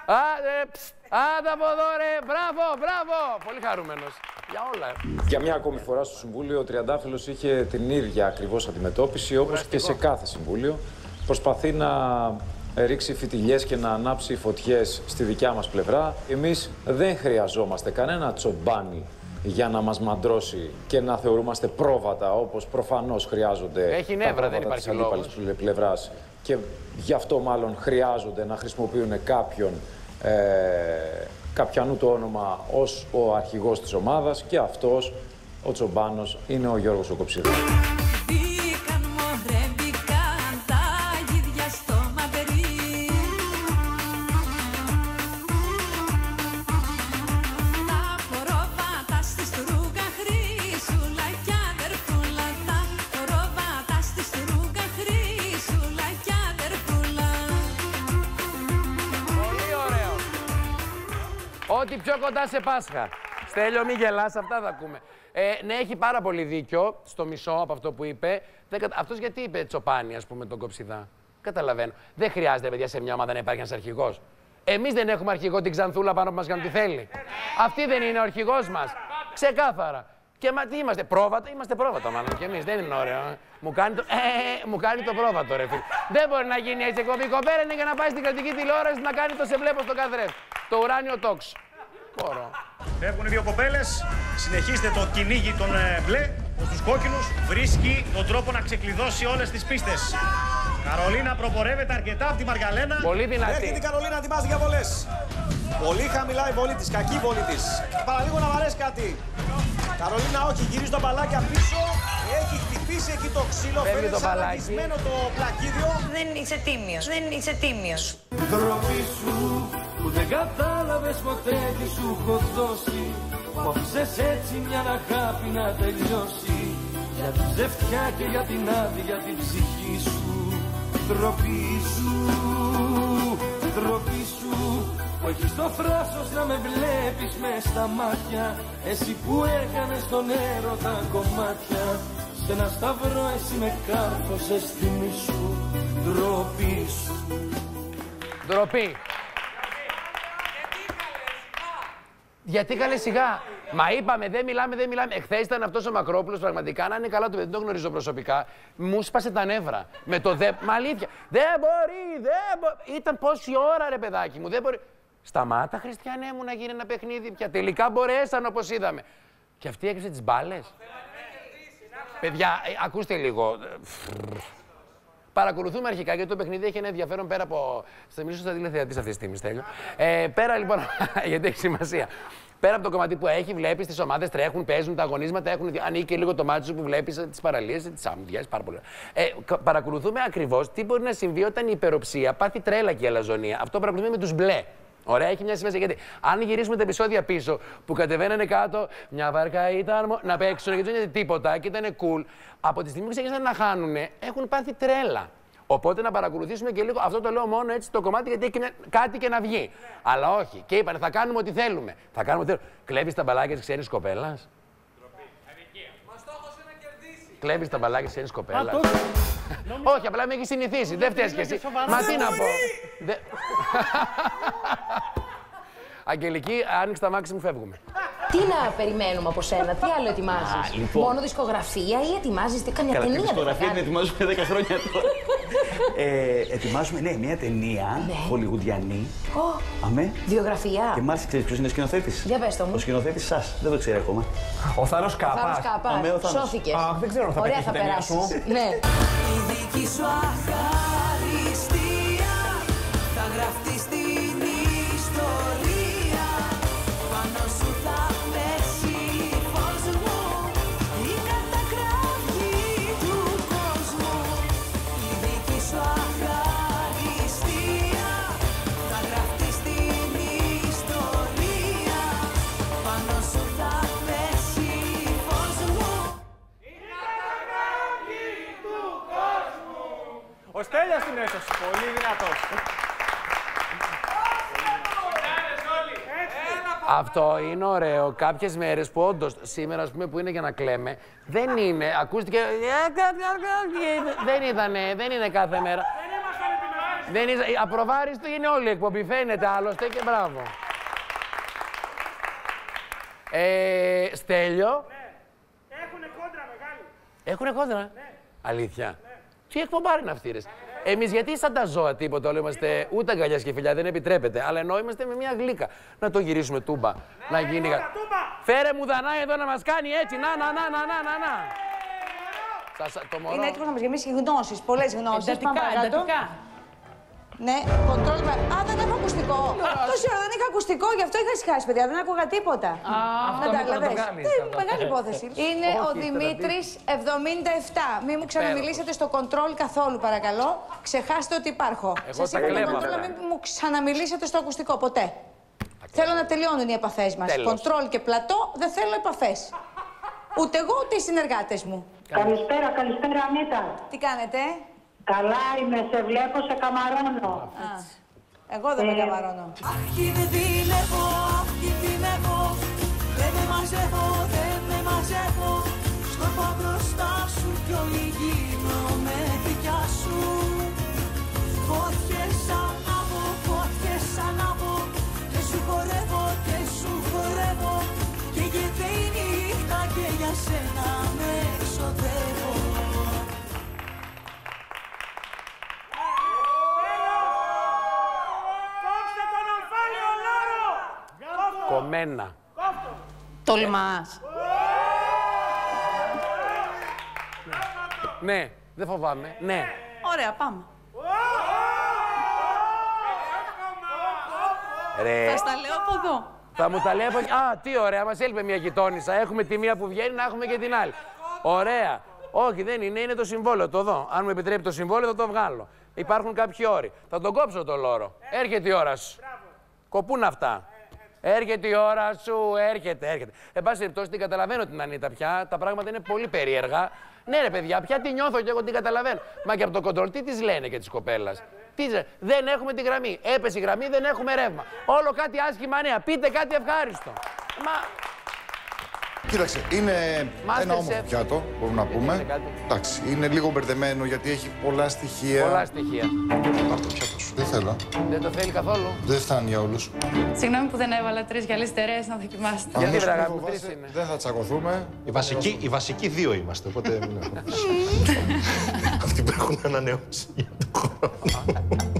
Α, ε, ψ, άντε από εδώ ρε, μπράβο, μπράβο. Πολύ χαρούμενος. Για όλα. Για μια ακόμη φορά στο Συμβούλιο, ο Τριαντάφυλλος είχε την ίδια ακριβώς αντιμετώπιση, όπως και σε κάθε Συμβούλιο. Προσπαθεί να ρίξει φιτιλιές και να ανάψει φωτιές στη δικιά μας πλευρά. Εμείς δεν χρειαζόμαστε κανένα τσομπάνι για να μας μαντρώσει και να θεωρούμαστε πρόβατα, όπως προφανώς χρειάζονται Έχει τα νεύρα, πρόβατα δεν υπάρχει της αντίπαλης λόγος. πλε- πλευράς. Και γι' αυτό μάλλον χρειάζονται να χρησιμοποιούν κάποιον ε, καπιανού το όνομα ως ο αρχηγός της ομάδας και αυτός, ο Τσομπάνος, είναι ο Γιώργος ο πιο κοντά σε Πάσχα. Στέλιο, μη γελάς, αυτά θα ακούμε. Ε, ναι, έχει πάρα πολύ δίκιο στο μισό από αυτό που είπε. Δεν κατα... Αυτός γιατί είπε τσοπάνι, ας πούμε, τον κοψιδά. Καταλαβαίνω. Δεν χρειάζεται, παιδιά, σε μια ομάδα να υπάρχει ένας αρχηγός. Εμείς δεν έχουμε αρχηγό την Ξανθούλα πάνω που μας κάνει τι θέλει. Αυτή δεν είναι ο αρχηγός μας. Ξεκάθαρα. Και μα τι είμαστε, πρόβατα, είμαστε πρόβατα μάλλον και εμείς, δεν είναι ωραίο. ε. Μου κάνει το, ε, ε, μου κάνει το πρόβατο ρε φίλε. Δεν μπορεί να γίνει έτσι εκπομπή. Η κοπέλα είναι για να πάει στην κρατική τηλεόραση να κάνει το σε βλέπω στο καθρέφ. Το ουράνιο τόξ. Μπορώ. Φεύγουν οι δύο κοπέλες, συνεχίστε το κυνήγι των ε, μπλε, που στους κόκκινους βρίσκει τον τρόπο να ξεκλειδώσει όλες τις πίστες. Καρολίνα προπορεύεται αρκετά από τη Μαργαλένα. Πολύ δυνατή. Έρχεται η Καρολίνα, ετοιμάζει για βολές. Πολύ χαμηλά η βολή της, κακή η βολή της. Παραλίγο να μ' αρέσει κάτι. Καρολίνα, όχι, γυρίζει το μπαλάκι πίσω. Έχει χτυπήσει εκεί το ξύλο. Φεύγει Φαίνεται το σαν μπαλάκι. δακισμένο το πλακίδιο. Δεν είσαι τίμιος, δεν είσαι τίμιος Ντροπή σου που δεν κατάλαβες ποτέ τι σου έχω δώσει Που άφησες έτσι μια αγάπη να τελειώσει Για την ψευτιά και για την άδεια την ψυχή σου Ντροπή σου, ντροπή σου που έχεις το θράσος να με βλέπεις με στα μάτια. Εσύ που έκανες τον έρωτα κομμάτια Σε ένα σταυρό εσύ με κάρφωσες τιμή σου. Ντροπή σου. Ντροπή. Γιατί καλές σιγά. Μα είπαμε, δεν μιλάμε, δεν μιλάμε. Εχθές ήταν αυτός ο Μακρόπουλος πραγματικά να είναι καλά του παιδί. Δεν το γνωρίζω προσωπικά. Μου σπάσε τα νεύρα. Με το δε. Μα αλήθεια. Δεν μπορεί, δεν μπορεί. Ήταν πόση ώρα ρε παιδάκι μου. Δεν μπορεί. Σταμάτα, Χριστιανέ μου, να γίνει ένα παιχνίδι πια. Τελικά μπορέσαν όπως είδαμε. Και αυτή έκρυψε τις μπάλες. Παιδιά, ε, ακούστε λίγο. Παρακολουθούμε αρχικά γιατί το παιχνίδι έχει ένα ενδιαφέρον πέρα από. Θα μιλήσω στα τηλεθεατή αυτή τη στιγμή, Στέλιο. Ε, πέρα λοιπόν. γιατί έχει σημασία. Πέρα από το κομμάτι που έχει, βλέπεις τις ομάδες τρέχουν, παίζουν τα αγωνίσματα, έχουν, ανοίγει και λίγο το μάτι σου που βλέπεις τις παραλίες, τις άμμουδιέ, πάρα πολύ. Ε, κα- παρακολουθούμε ακριβώς τι μπορεί να συμβεί όταν η υπεροψία πάθει τρέλα και η αλαζονία. Αυτό παρακολουθούμε με τους μπλε. Ωραία, έχει μια σημασία γιατί αν γυρίσουμε τα επεισόδια πίσω που κατεβαίνανε κάτω, μια βάρκα ήταν μο- να παίξουν και δεν ήταν τίποτα και ήταν cool. Από τη στιγμή που ξεκίνησαν να χάνουν, έχουν πάθει τρέλα. Οπότε να παρακολουθήσουμε και λίγο. Αυτό το λέω μόνο έτσι το κομμάτι γιατί έχει και μια- κάτι και να βγει. Αλλά όχι. Και είπανε θα κάνουμε ό,τι θέλουμε. Θα κάνουμε ό,τι θέλουμε. Κλέβεις τα μπαλάκια της ξένης κοπέλας. Κλέβεις τα μπαλάκια της ξένης κοπέλας. Όχι, απλά με έχεις συνηθίσει. Δεν φταίεις κι εσύ. Μα τι να πω. Δε- Αγγελική, άνοιξε τα μάξι μου, φεύγουμε. Τι να περιμένουμε από σένα, τι άλλο ετοιμάζεις; Α, λοιπόν. Μόνο δισκογραφία ή ετοιμάζεις τι καμιά Καλά, τη ταινία. δεν θα φωτογραφία την κάνεις; ετοιμάζουμε 10 χρόνια τώρα. ε, ετοιμάζουμε, ναι, μια ταινία Ναι. χολιγουντιανή. Ω, Αμέ. βιογραφία. Και μάλιστα ξέρεις ποιος είναι ο σκηνοθέτης; Για πες το μου. Ο σκηνοθέτης σας. Δεν το ξέρει ακόμα. Ο Θάνος Κάπας. Θάνος Κάπας, Αμέ, ο Θάνος. σώθηκες. Αχ, δεν ξέρω αν θα Ωραία πετύχει θα η ταινία σου. περάσεις. Ναι. Η δική σου αχαριστία θα γραφτεί Ο Στέλιος την έσωσε, πολύ δυνατός. Αυτό είναι ωραίο. Κάποιες μέρες που όντως σήμερα, ας πούμε, που είναι για να κλαίμε, δεν είναι. Ακούστηκε. Δεν ήτανε, δεν είναι κάθε μέρα. Δεν είναι. Απροβάριστο είναι όλη η εκπομπή. Φαίνεται άλλωστε και μπράβο. Ε, Στέλιο. Έχουνε κόντρα μεγάλη. Έχουνε κόντρα. Αλήθεια. Τι εκπομπάρι είναι αυτή, ρε. Εμείς γιατί σαν τα ζώα τίποτα, όλοι είμαστε ούτε αγκαλιάς και φιλιά, δεν επιτρέπεται. Αλλά ενώ είμαστε με μια γλύκα. Να το γυρίσουμε τούμπα. να γίνει. κα- Φέρε μου δανάι εδώ να μας κάνει έτσι. Να, να, να, να, να, να. να. Σας, το μωρό. Είναι έτοιμο να μας γεμίσει γνώσεις, πολλές γνώσεις. Εντατικά, εντατικά. Ναι, κοντρόλ. Α, δεν έχω ακουστικό. Τόση ώρα δεν είχα ακουστικό, γι' αυτό είχα σχάσει, παιδιά. Δεν άκουγα τίποτα. αυτό δεν τα με το κλαβες. κάνεις, Τι, αυτό. Μεγάλη υπόθεση. Είναι Όχι, ο ήθελα Δημήτρης 77. Μην μου ξαναμιλήσετε στο κοντρόλ καθόλου, παρακαλώ. Ξεχάστε ότι υπάρχω. Εγώ Σας τα είπα το κλέβω κοντρόλ, αυτά. μην μου ξαναμιλήσετε στο ακουστικό ποτέ. Θέλω να τελειώνουν οι επαφές μας. Τέλος. Κοντρόλ και πλατό, δεν θέλω επαφές. Ούτε εγώ, ούτε οι συνεργάτες μου. Καλησπέρα, καλησπέρα Ανίτα. Τι κάνετε, Καλά είμαι, σε βλέπω, σε καμαρώνω. Α, εγώ δεν με Ε, καμαρώνω. Αχι δεν δουλεύω, αχι δουλεύω Δεν με μαζεύω, δεν με μαζεύω. Στο πω μπροστά σου κι όλοι γίνομαι δικιά σου. Φώτιες ανάβω, φώτιες ανάβω. Και σου χορεύω, και σου χορεύω. Και γίνεται η νύχτα και για σένα Κομμένα. Τολμάς. Ναι, δεν φοβάμαι. Ναι. Ωραία, πάμε. Ρε. Θα στα λέω από εδώ. Θα μου τα λέει από εκεί. Α, τι ωραία, μας έλειπε μια γειτόνισσα. Έχουμε τη μία που βγαίνει, να έχουμε και την άλλη. Ωραία. Όχι, δεν είναι, είναι το συμβόλαιο. Το δω. Αν μου επιτρέπει το συμβόλαιο, θα το βγάλω. Υπάρχουν κάποιοι όροι. Θα τον κόψω το λόρο. Έρχεται η ώρα σου. Κοπούν αυτά. Έρχεται η ώρα σου, έρχεται, έρχεται. Εν πάση περιπτώσει, την καταλαβαίνω την Ανίτα πια. Τα πράγματα είναι πολύ περίεργα. Ναι, ρε παιδιά, πια τη νιώθω και εγώ την καταλαβαίνω. Μα και από το κοντρόλ, τι της λένε και της κοπέλας; Τι της λένε; Δεν έχουμε τη γραμμή. Έπεσε η γραμμή, δεν έχουμε ρεύμα. Όλο κάτι άσχημα νέα. Πείτε κάτι ευχάριστο. Μα Κοίταξε, είναι Masterchef. ένα όμορφο πιάτο, μπορούμε να πούμε. Εντάξει, είναι λίγο μπερδεμένο γιατί έχει πολλά στοιχεία. πολλά στοιχεία. Πάρ' το πιάτο σου. Δεν θέλω. Δεν το θέλει καθόλου. Δεν φτάνει για όλους. Συγγνώμη που δεν έβαλα τρεις γυαλί στερεέ να δοκιμάσετε. Γιατί, Αν βρε, αγάπη δεν μου, φοβάσαι, τρεις είναι. Δεν θα τσακωθούμε. Οι βασικοί, οι βασικοί δύο είμαστε, οπότε μην έχουμε. Αυτοί που έχουν ανανεώσει για το χρόνο.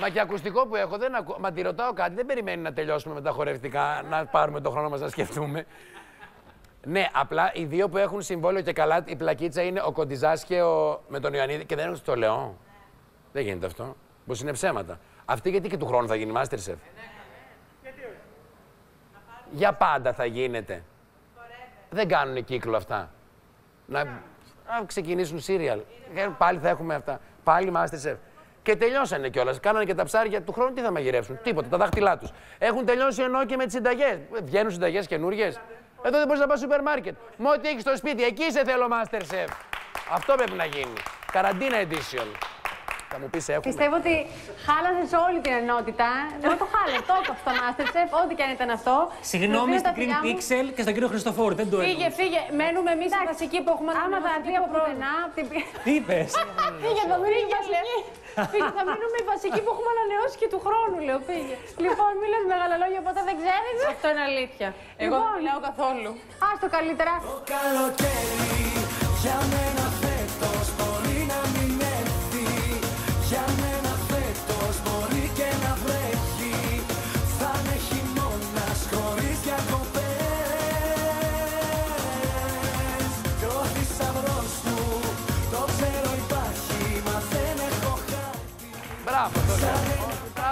Μα και ακουστικό που έχω, δεν ακού... Μα τη ρωτάω κάτι, δεν περιμένει να τελειώσουμε με τα χορευτικά, να πάρουμε το χρόνο μας να σκεφτούμε. Ναι, απλά οι δύο που έχουν συμβόλαιο και καλά, η πλακίτσα είναι ο Κοντιζάς και ο... με τον Ιωαννίδη και δεν έχουν στο Λεό. Δεν γίνεται αυτό. Πως είναι ψέματα. Αυτή γιατί και του χρόνου θα γίνει Masterchef. Για πάντα θα γίνεται. δεν κάνουν κύκλο αυτά. Να, να ξεκινήσουν σύριαλ. Πάλι θα έχουμε αυτά. Πάλι Masterchef. Και τελειώσανε κιόλας. Κάνανε και τα ψάρια του χρόνου. Τι θα μαγειρεύσουν, τίποτα. Τα δάχτυλά τους. Έχουν τελειώσει ενώ και με τις συνταγές. Βγαίνουν συνταγές καινούριε. Εδώ δεν μπορείς να πας στο σούπερ μάρκετ. Με ό,τι έχεις στο σπίτι, εκεί σε θέλω Masterchef. Αυτό πρέπει να γίνει. Καραντίνα edition. Θα μου πεις, έχουμε. Πιστεύω ότι χάλασες όλη την ενότητα. Εγώ το χάλασε, το έκαψα στο Masterchef, ό,τι και αν ήταν αυτό. Συγγνώμη Με στην τα Green φιλιά μου. Pixel και στον κύριο Χριστοφόρου. Δεν το Φύγε, έκανα. φύγε. Μένουμε εμείς οι βασικοί που έχουμε Άμα θα έρθει από πουθενά. απ' την- Τι είπες; Φύγε, θα μείνουμε οι βασικοί. Φύγε, θα μείνουμε οι βασικοί που έχουμε ανανεώσει και του χρόνου, λέω. Φύγε. Λοιπόν, μη λες μεγάλα λόγια οπότε δεν ξέρεις. Αυτό είναι αλήθεια. Εγώ δεν μιλάω καθόλου. Άστο καλύτερα. Καλοκαίρι για μένα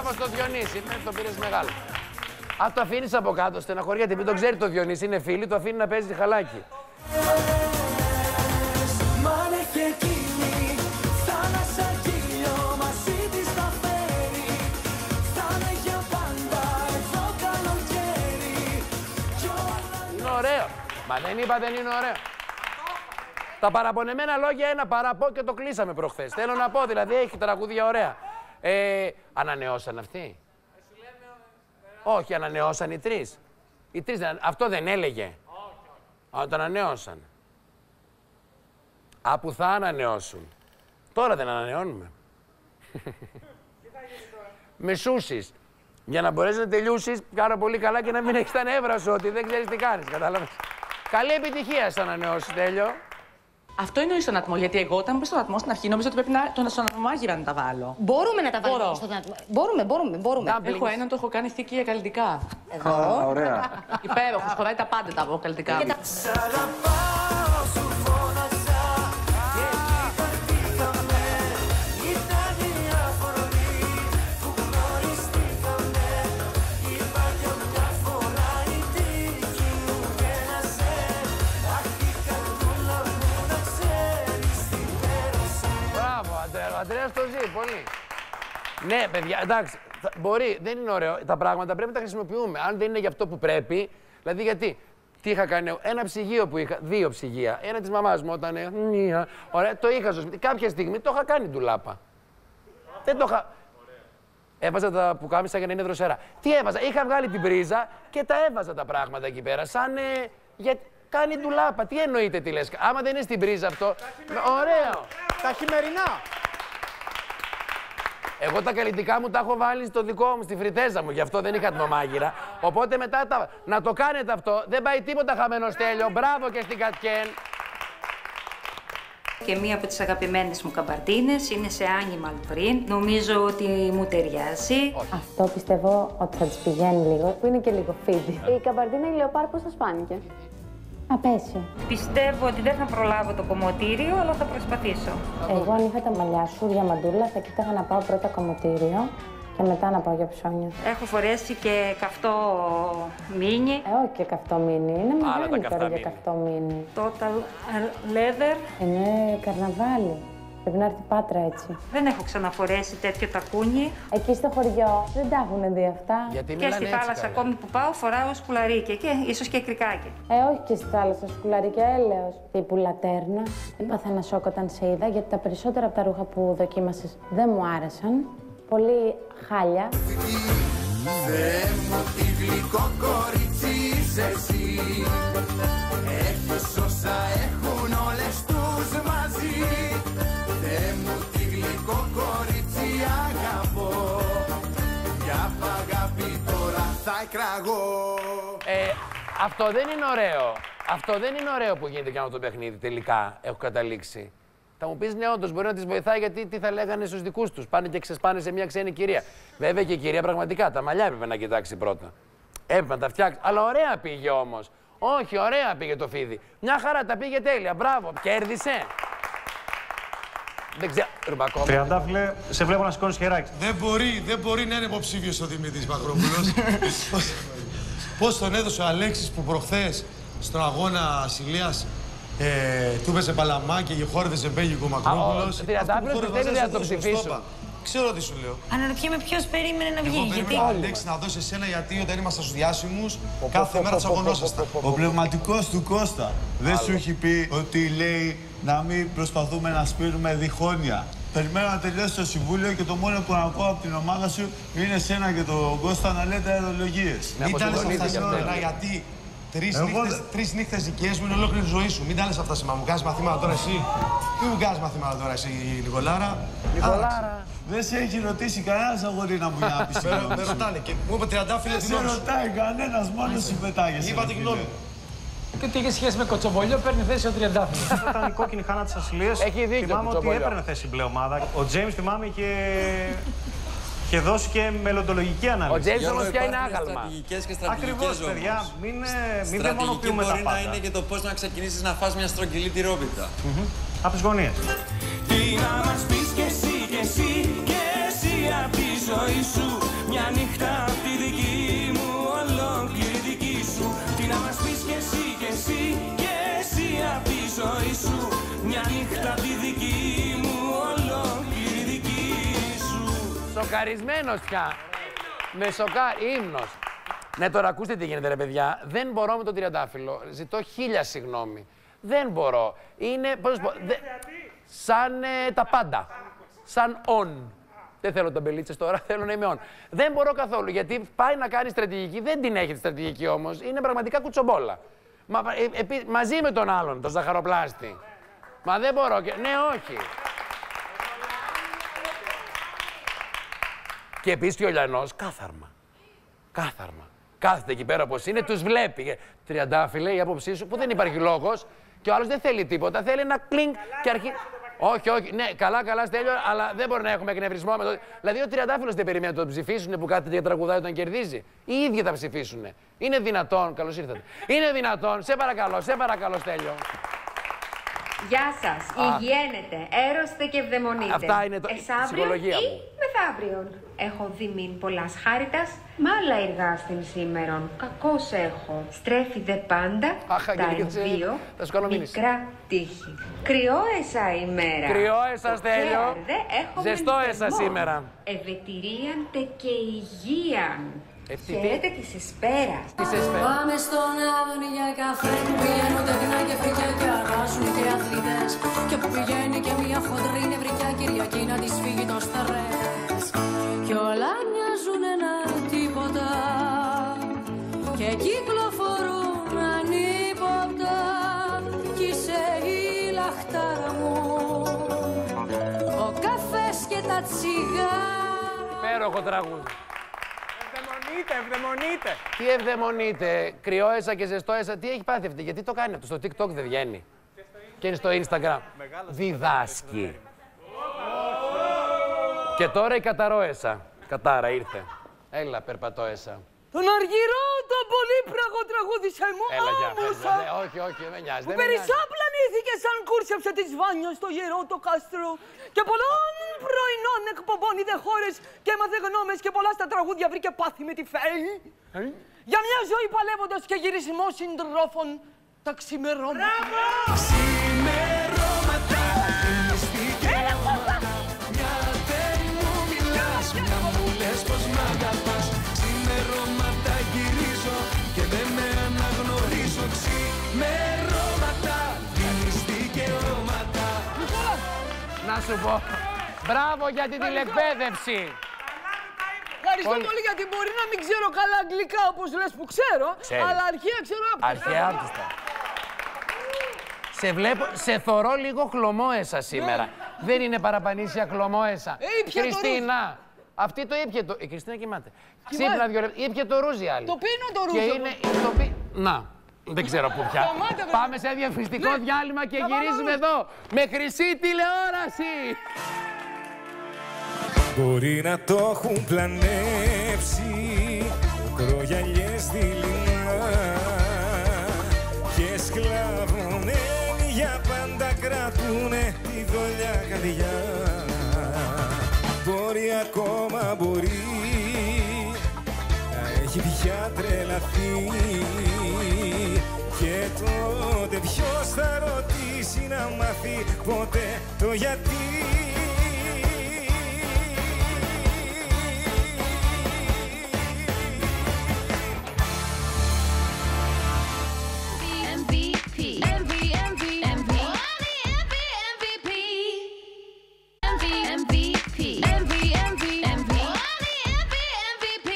Μπράβο στο Διονύση. Ναι, το πήρες μεγάλο. Αν το αφήνεις από κάτω, στεναχωριέται. Μην το ξέρει το Διονύση, είναι φίλη, το αφήνει να παίζει χαλάκι. Μ' αν έχει εκείνη θάλασσα κύλιο μαζί της θα φέρει Θα είναι για πάντα εδώ καλοκαίρι Κι όλα Είναι ωραίο. Μα δεν είπα δεν είναι ωραίο. Τα παραπονεμένα λόγια ένα παραπώ και το κλείσαμε προχθές. Θέλω να πω, δηλαδή έχει τραγούδια ωραία. Ε, ανανεώσαν αυτοί; Όχι, ανανεώσαν οι τρεις. Οι τρεις δεν- αυτό δεν έλεγε. Α, το ανανεώσαν. Α, που θα ανανεώσουν. Τώρα δεν ανανεώνουμε. Μεσούσεις. Για να μπορέσεις να τελειώσεις πάρα πολύ καλά και να μην έχεις τα νεύρα σου ότι δεν ξέρεις τι κάνεις. Κατάλαβες. Καλή επιτυχία στο ανανεώσεις, τέλειο. Αυτό είναι στον ατμό. Γιατί εγώ όταν μπει στον ατμό στην αρχή νόμιζα ότι πρέπει να, τον στον ατμομάγειρα να τα βάλω. Μπορούμε να τα βάλουμε Μπορώ. στον άτομο. Μπορούμε, μπορούμε, μπορούμε. Έχω έναν, το έχω κάνει θήκη για καλλιτικά. Εδώ. ωραία. Υπέροχος, χωράει τα πάντα τα αποκαλυτικά. Και τα- Αντρέα. Ο Αντρέα το ζει πολύ. Ναι, παιδιά, εντάξει. θα- Μπορεί, δεν είναι ωραίο. Τα πράγματα πρέπει να τα χρησιμοποιούμε. Αν δεν είναι για αυτό που πρέπει, δηλαδή γιατί. Τι είχα κάνει, εγώ, ένα ψυγείο που είχα, δύο ψυγεία. Ένα της μαμάς μου όταν. ε, Μία. Ωραία, το είχα στο σπίτι. Κάποια στιγμή το είχα κάνει ντουλάπα. Δεν το είχα. Έβαζα τα πουκάμισα για να είναι δροσερά. Τι έβαζα, είχα βγάλει την πρίζα και τα έβαζα τα πράγματα εκεί πέρα. Σαν. Ε, για... Κάνει ντουλάπα. Τι εννοείται τι λες; Άμα δεν είναι στην πρίζα αυτό. Ωραίο. Τα χειμερινά. Εγώ τα καλλιτικά μου τα έχω βάλει στο δικό μου, στη φριτέζα μου, γι' αυτό δεν είχα τμομάγειρα. Οπότε μετά τα... να το κάνετε αυτό, δεν πάει τίποτα χαμένο στέλιο. Μπράβο και στην Κατκέν. Και μία από τις αγαπημένες μου καμπαρτίνες είναι σε animal print. Νομίζω ότι μου ταιριάζει. Αυτό πιστεύω ότι θα τη πηγαίνει λίγο, που είναι και λίγο φίδι. Η καμπαρδίνα η λεοπάρ πώς σας φάνηκε. Απέσιο. Πιστεύω ότι δεν θα προλάβω το κομμωτήριο, αλλά θα προσπαθήσω. Εγώ αν είχα τα μαλλιά σου διαμαντούλα θα κοίταγα να πάω πρώτα κομμωτήριο και μετά να πάω για ψώνια. Έχω φορέσει και καυτό μίνι. Ε, όχι και καυτό μίνι. Είναι Άλλα τα μεγάλη καυτά τώρα για μίνι. καυτό μίνι. Total leather. Είναι καρναβάλι. Πρέπει να έρθει πάτρα έτσι. Δεν έχω ξαναφορέσει τέτοιο τακούνι. Εκεί στο χωριό δεν τα έχουν δει αυτά. και στη θάλασσα ακόμη που πάω φοράω σκουλαρίκια και ίσως και κρικάκι. Ε, όχι και στη θάλασσα, σκουλαρίκια έλεος. Τύπου λατέρνα. Έπαθα ένα σοκ όταν σε είδα, γιατί τα περισσότερα από τα ρούχα που δοκίμασες δεν μου άρεσαν. Πολύ χάλια. Θεέ μου τι γλυκό κορίτσι είσαι εσύ Έχεις όσα έχουν θα εκραγώ Ε, αυτό δεν είναι ωραίο. Αυτό δεν είναι ωραίο που γίνεται και αυτό το παιχνίδι τελικά. Έχω καταλήξει. Θα μου πεις ναι, όντως μπορεί να τις βοηθάει γιατί τι θα λέγανε στους δικούς τους. Πάνε και ξεσπάνε σε μια ξένη κυρία. Βέβαια και η κυρία πραγματικά τα μαλλιά έπρεπε να κοιτάξει πρώτα. Έπρεπε να τα φτιάξει. Αλλά ωραία πήγε όμως. Όχι, ωραία πήγε το φίδι. Μια χαρά τα πήγε τέλεια. Μπράβο, κέρδισε. Δεν ξέρω. Ρουμπακό. Τριαντάφυλλε, σε βλέπω να σηκώνεις χεράκι. Δεν μπορεί, δεν μπορεί να είναι υποψήφιος ο Δημήτρης Μακρόπουλος. Πώς τον έδωσε ο Αλέξης που προχθές στον αγώνα ασυλία ε, του έπεσε παλαμά και χόρευε Μπέλγικο Μακρόπουλος. ο Τριαντάφυλλος δεν θέλει να το ψηφίσουν. Ξέρω τι σου λέω. Αναρωτιέμαι ποιος περίμενε να βγει. Εγώ Γιατί. περίμενα να Αλέξη να δώσει εσένα γιατί όταν ήμασταν στους διάσημους κάθε μέρα τσαγωνόσασταν. Ο πνευματικός του Κώστα δεν σου έχει πει ότι λέει να μην προσπαθούμε να σπείρουμε διχόνοια. Περιμένω να τελειώσει το συμβούλιο και το μόνο που ακούω από την ομάδα σου είναι εσένα και τον Κώστα να λέτε αερολογίες. Μην τα λες αυτά σήμερα, γιατί τρεις Εγώ νύχτες, τρεις νύχτες δικές μου είναι ολόκληρη ζωή σου. Μην τα λες αυτά σήμερα. Μου κάνεις μαθήματα τώρα εσύ. Τι μου κάνεις μαθήματα τώρα εσύ, Νικολάρα; Νικολάρα. Δεν σε έχει ρωτήσει κανένας αγόρι να μου για να πεις τη Με- γνώμη Με σου. ρωτάνε και μου είπε τριαντάφυλλε Δεν την σε ώρα σου. ρωτάει κανένας, μόνος σου πετάγεσαι. Είπα ρε τη φίλε. γνώμη μου. Και ότι είχε σχέση με κοτσομπολιό, παίρνει θέση ο Τριαντάφυλλος. Όταν ήταν η κόκκινη χάνα της Ασυλίας, Έχει δίκιο θυμάμαι ο ότι Κουτσομπολιό. έπαιρνε θέση μπλε ομάδα. Ο Τζέιμς θυμάμαι είχε, είχε δώσει και μελλοντολογική ανάλυση. Ο Τζέιμς όμως πια είναι άγαλμα. Στρατηγικές και στρατηγικές Ακριβώς, όμως. παιδιά, μην, ε, μην Στρατηγική δαιμονοποιούμε τα μπορεί να πάντα. είναι και το πώς να ξεκινήσεις να φας μια στρογγυλή τυρόπιτα. Από τις γωνίες. Τι να μας πεις κι εσύ κι εσύ και εσύ απ' τη ζωή σου Μια νύχτα απ' τη δική ζωή σου Μια νύχτα απ' τη δική μου ολόκληρη δική σου Σοκαρισμένος πια. Με σοκά, ύμνος. Ναι, τώρα ακούστε τι γίνεται, ρε παιδιά. Δεν μπορώ με τον τριαντάφυλλο. Ζητώ χίλια συγγνώμη. Δεν μπορώ. Είναι, πώς να σου πω, δε- σαν ε, τα πάντα. Σαν on. Δεν θέλω ταμπελίτσε τώρα, θέλω να είμαι on. Δεν μπορώ καθόλου γιατί πάει να κάνει στρατηγική, δεν την έχει τη στρατηγική όμως. Είναι πραγματικά κουτσομπόλα. Μα, ε, επί- μαζί με τον άλλον, τον ζαχαροπλάστη. Μα δεν μπορώ. Και... Ναι, όχι. Και επίσης και ο Λιανός, κάθαρμα. Κάθαρμα. Κάθεται εκεί πέρα όπως είναι, τους βλέπει. Ε, Τριαντάφυλλε, η άποψή σου, που δεν υπάρχει λόγος. Και ο άλλος δεν θέλει τίποτα. Θέλει ένα κλινγκ και αρχίζει. Όχι, όχι. Ναι, καλά, καλά, στέλιο, αλλά δεν μπορεί να έχουμε εκνευρισμό με το. Δηλαδή, ο Τριαντάφυλλος δεν περιμένει να τον ψηφίσουν που κάθεται και τραγουδάει όταν κερδίζει. Οι ίδιοι θα ψηφίσουν. Είναι δυνατόν. Καλώς ήρθατε. Είναι δυνατόν. Σε παρακαλώ, σε παρακαλώ, Στέλιο. Γεια σας. Α. Υγιένετε, έρωστε και ευδαιμονείτε. Αυτά είναι το- η Εσάβριον ψυχολογία ή μου. μεθαύριον. Έχω διμήν πολλάς χάρητα, μάλα εργάστην σήμερον. Κακώ έχω. Στρέφει δε πάντα Αχ, τα Αγγελική, θα σε- ενδύο θα σου κάνω μήνυση. μικρά τύχη. Κρυό εσά ημέρα. Κρυό εσά, Το Στέλιο. χέρδε έχω Ζεστό μεν εσά θερμό. σήμερα. Ευετηρίαν τε και υγείαν. Ευτυχή. Χαίρετε της εσπέρας. Της εσπέρας. Πάμε στον Άδωνη για καφέ που πηγαίνουν τεχνά και φρικιά και αράζουν και αθλητές και που πηγαίνει και μια χοντρή νευρικιά Κυριακή να της φύγει το στρες κι όλα μοιάζουν ένα τίποτα και κυκλοφορούν ανίποτα κι είσαι η λαχτάρα μου ο καφές και τα τσιγάρα Υπέροχο τραγούδι. Ευδαιμονείτε, ευδαιμονείτε. Τι ευδαιμονείτε, κρυό έσα και ζεστό έσα, τι έχει πάθει αυτή, γιατί το κάνει αυτό, στο TikTok δεν βγαίνει. Και είναι στο Instagram. Διδάσκει. Και τώρα η καταρό έσα. Κατάρα ήρθε. Έλα, περπατώ έσα. Τον αργυρό, τον πολύπραγο τραγούδισε μου Έλα, για άμμουσα. Ναι, όχι, όχι, δεν με νοιάζει. Που δεν με νοιάζει. περισσά πλανήθηκε σαν κούρσεψε της Βάνιας στο γερό το κάστρο και πολλών πρωινών εκπομπών είδε χώρες και έμαθε γνώμες και πολλά στα τραγούδια βρήκε πάθη με τη φέη. Για μια ζωή παλεύοντας και γυρισμό συντρόφων τα ξημερώματα. Ξημερώματα, Να σου πω. Μπράβο για την τηλεκπαίδευση. Ευχαριστώ Πολύ. πολύ γιατί μπορεί να μην ξέρω καλά αγγλικά όπως λες που ξέρω, Ξέρεις. αλλά αρχαία ξέρω άπτυστα. Αρχαία άρτιστα. Σε βλέπω, σε θωρώ λίγο χλωμό έσα σήμερα. Δεν είναι παραπανήσια χλωμό έσα. Ε, ήπια το Χριστίνα, αυτή το ήπια το... Η Χριστίνα κοιμάται. Κοιμάται. Ξύπνα δύο λεπτά. Ήπια το ρούζι άλλη. Το πίνω το Και ρούζι είναι όμως. το πι... Να, δεν ξέρω πού πια. Σταμάτα, βρε. Πάμε σε διαφημιστικό Ναι. διάλειμμα και Θα πάμε γυρίζουμε ρούζι. εδώ με χρυσή τηλεόραση. Μπορεί να το έχουν πλανέψει Κρογιαλιές δειλινά Και σκλαβωμένοι για πάντα κρατούνε τη δολιά καρδιά Μπορεί ακόμα μπορεί να έχει πια τρελαθεί Και μπορέσει να μάθει ποτέ το γιατί MVP, MV, MV, MV. MVP, MVP, MV, MV, MV. MVP.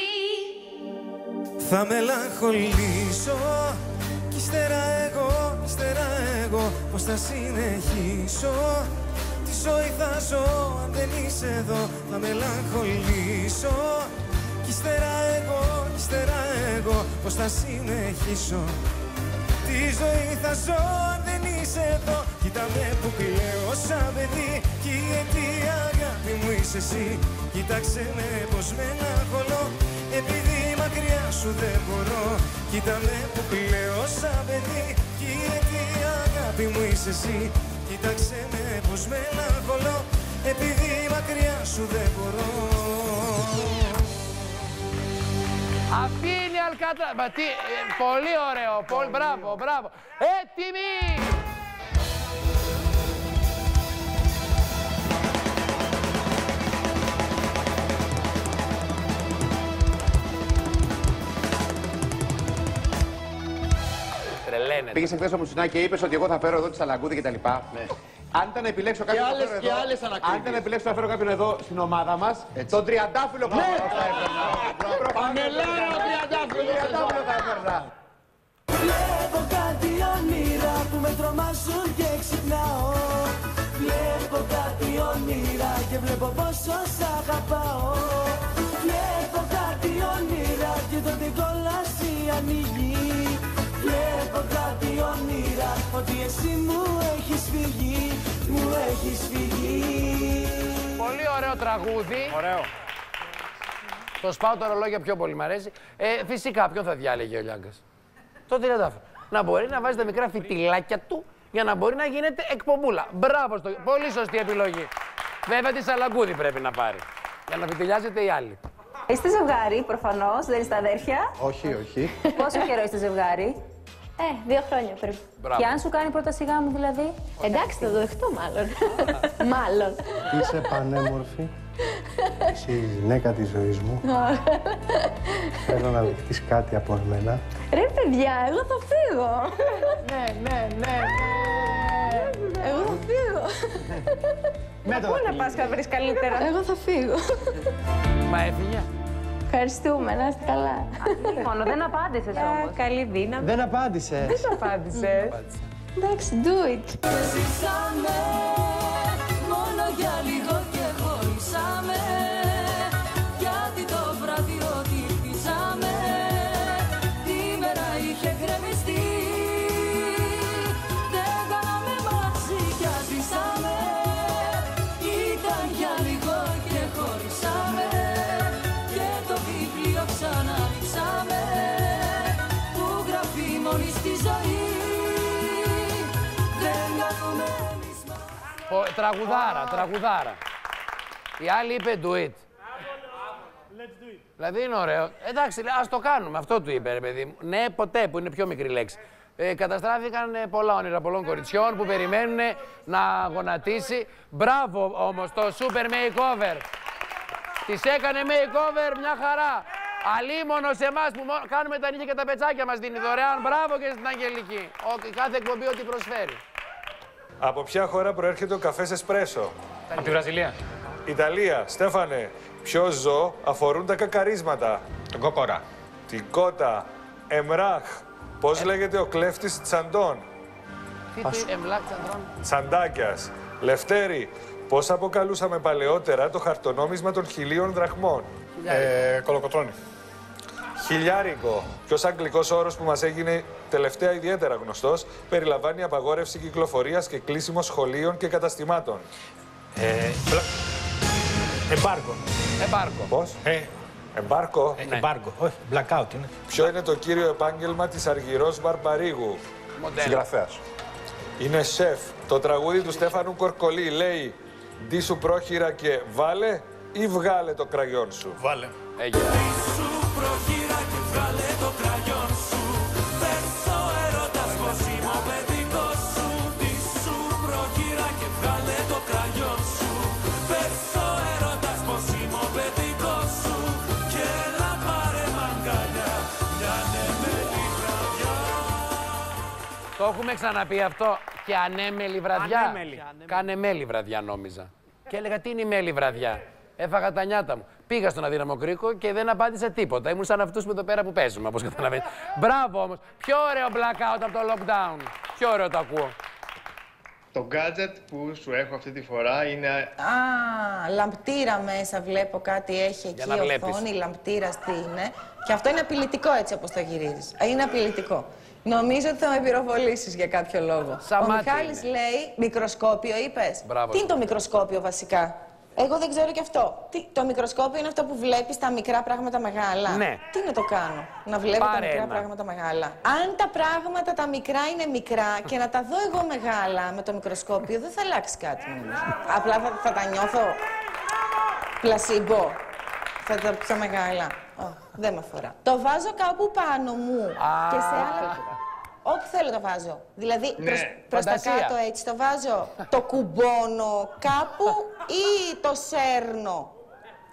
Θα μελαγχολήσω Κι ύστερα εγώ, ύστερα εγώ Πώς θα συνεχίσω; Τη ζωή θα ζω αν δεν είσαι εδώ Θα μελαγχολήσω. Κι ύστερα εγώ, ύστερα εγώ Πώς θα συνεχίσω; Τη ζωή θα ζω αν δεν είσαι εδώ. Κοίτα με που κλαίω σαν παιδί. Κι η αιτία αγάπη μου είσαι εσύ. Κοίταξε με πως μελαγχολώ. Επειδή μακριά σου δεν μπορώ Κοίτα με που κλαίω σαν παιδί Κι η αιτία αγάπη μου είσαι εσύ Κοίταξε με πως μελαγχολώ Επειδή μακριά σου δεν μπορώ Αυτή είναι η Αλκάτρα. Μα τι, ε, πολύ ωραίο. Πολύ, μπράβο, μπράβο. Έτοιμοι! Τρελαίνεται. Πήγες χθε στο Μουσουνάκι και είπες ότι εγώ θα φέρω εδώ τη Σαλαγκούδη κτλ. Ναι. Αν ήταν να επιλέξω κάποιον να άλλες- φέρω και εδώ, άλλες ανακρίβειες. αν ήταν να επιλέξω να φέρω κάποιον εδώ στην ομάδα μας, τον Τριαντάφυλλο που Ναι. θα έφερνα. Παμελάρα ο Τριαντάφυλλος Τον Τριαντάφυλλο θα έφερνα. Βλέπω κάτι όνειρα που με τρομάζουν και ξυπνάω Βλέπω κάτι όνειρα και βλέπω πόσο σ' αγαπάω Βλέπω κάτι όνειρα και το την κόλαση ανοίγει Βλέπω κάτι όνειρα ότι εσύ μου έχεις φύγει Μου έχεις φύγει Πολύ ωραίο τραγούδι. Ωραίο. Το σπάω το ρολόγια πιο πολύ μ' αρέσει. Ε, φυσικά, ποιον θα διάλεγε ο Λιάγκας; Το τριαντάφυλλο. Να μπορεί να βάζει τα μικρά φιτιλάκια του για να μπορεί να γίνεται εκπομπούλα. Μπράβο στο... Πολύ σωστή επιλογή. Βέβαια τη σαλαγκούδι πρέπει να πάρει. Για να φιτιλιάζετε οι άλλοι. Είστε ζευγάρι, προφανώς, δεν είστε αδέρφια. Όχι, όχι. Πόσο καιρό είστε ζευγάρι; Ε, δύο χρόνια περίπου. Και αν σου κάνει πρόταση γάμου, δηλαδή. Εντάξει, θα το δεχτώ μάλλον. μάλλον. Είσαι πανέμορφη. Είσαι η γυναίκα της ζωής μου. Θέλω να δεχτείς κάτι από εμένα. Ρε παιδιά, εγώ θα φύγω. ναι, ναι, ναι. Εγώ θα φύγω. Πού να πας να βρεις καλύτερα; Εγώ θα φύγω. Μα έφυγε; Ευχαριστούμε, να είστε καλά. Μόνο δεν απάντησες όμως. Καλή δύναμη. Δεν απάντησες. Δεν απάντησες. Εντάξει, do it. Ζήσαμε μόνο για λίγο Τραγουδάρα, τραγουδάρα. Η άλλη είπε do it. Δηλαδή είναι ωραίο. Εντάξει, λέει, ας το κάνουμε. Αυτό του είπε, ρε παιδί μου. Ναι, ποτέ, που είναι πιο μικρή λέξη. Ε, καταστράφηκαν ε, πολλά όνειρα πολλών κοριτσιών που περιμένουν να γονατίσει. Μπράβο όμως το super makeover. Της έκανε makeover μια χαρά. Αλίμονο σε εμάς που μόνο κάνουμε τα νύχια και τα πετσάκια μας δίνει δωρεάν. Μπράβο και στην Αγγελική. Ο, κάθε εκπομπή ό,τι προσφέρει. Από ποια χώρα προέρχεται ο καφές εσπρέσο; Από τη Βραζιλία. Ιταλία. Στέφανε, ποιο ζώο αφορούν τα κακαρίσματα; Τον κόκορα. Την κότα. Εμράχ. Πώς λέγεται ο κλέφτης Τσαντών; Τι του εμπλάκ τσαντρών. Τσαντάκιας. Λευτέρη. Πώς αποκαλούσαμε παλαιότερα το χαρτονόμισμα των χιλίων δραχμών; Ε, κολοκοτρώνη. Χιλιάρικο. Ποιο αγγλικός όρος που μας έγινε τελευταία ιδιαίτερα γνωστός περιλαμβάνει απαγόρευση κυκλοφορίας και κλείσιμο σχολείων και καταστημάτων. Ε, μπλα... Εμπάργκο. Εμπάργκο. Πώς; Ε, Εμπάργκο. ε, Εμπάργκο. Όχι, blackout είναι. Ποιο είναι το κύριο επάγγελμα της Αργυρώς Μπαρμπαρίγου. Μοντέλο. Συγγραφέας. Είναι σεφ. Το τραγούδι του Στέφανου Κορκολή λέει «Ντύσου πρόχειρα και βάλε ή βγάλε το κραγιόν σου». Βάλε. Έγινε. Το έχουμε ξαναπεί αυτό και ανέμελη βραδιά. Ανέμελη. Κάνε μέλη βραδιά νόμιζα. Και έλεγα τι είναι η μέλη βραδιά; Έφαγα τα νιάτα μου. Πήγα στον αδύναμο κρίκο και δεν απάντησα τίποτα. Ήμουν σαν αυτούς με εδώ πέρα που παίζουμε, όπως καταλαβαίνετε. Μπράβο όμως. Πιο ωραίο blackout από το lockdown. Πιο ωραίο το ακούω. Το gadget που σου έχω αυτή τη φορά είναι Α, λαμπτήρα μέσα βλέπω κάτι έχει εκεί να βλέπεις. οθόνη, λαμπτήρα τι είναι. Και αυτό είναι απειλητικό έτσι όπως το γυρίζεις. Α, Είναι απειλητικό. Νομίζω ότι θα με πυροβολήσεις για κάποιο λόγο. Σαν Ο μάτι Μιχάλης είναι. λέει μικροσκόπιο είπες. Μπράβο Τι είναι σου. το μικροσκόπιο βασικά; Εγώ δεν ξέρω και αυτό. Τι, το μικροσκόπιο είναι αυτό που βλέπεις τα μικρά πράγματα μεγάλα; Ναι. Τι να το κάνω, να βλέπω Πάρε τα μικρά ένα. πράγματα μεγάλα; Αν τα πράγματα τα μικρά είναι μικρά και να τα δω εγώ μεγάλα με το μικροσκόπιο, δεν θα αλλάξει κάτι νομίζω. Απλά θα, θα τα νιώθω πλασίμπο. Θα τα πιο μεγάλα. Ω, δεν με αφορά. Το βάζω κάπου πάνω μου και σε άλλα... Όπου θέλω το βάζω. Δηλαδή Ναι, προς, προς τα φαντασία. κάτω έτσι το βάζω. το κουμπώνω κάπου ή το σέρνω.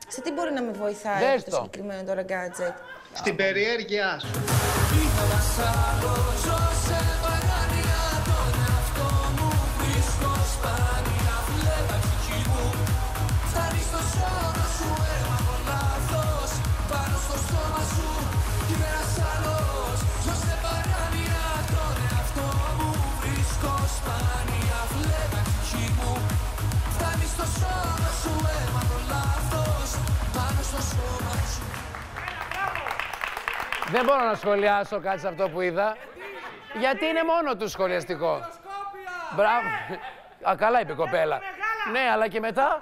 Σε τι μπορεί να με βοηθάει Δες αυτό το το. συγκεκριμένο τώρα gadget; στην περιέργειά σου. Δεν μπορώ να σχολιάσω κάτι σε αυτό που είδα. Γιατί είναι μόνο του σχολιαστικό. Μπράβο. Α, καλά είπε η κοπέλα. Ναι, αλλά και μετά.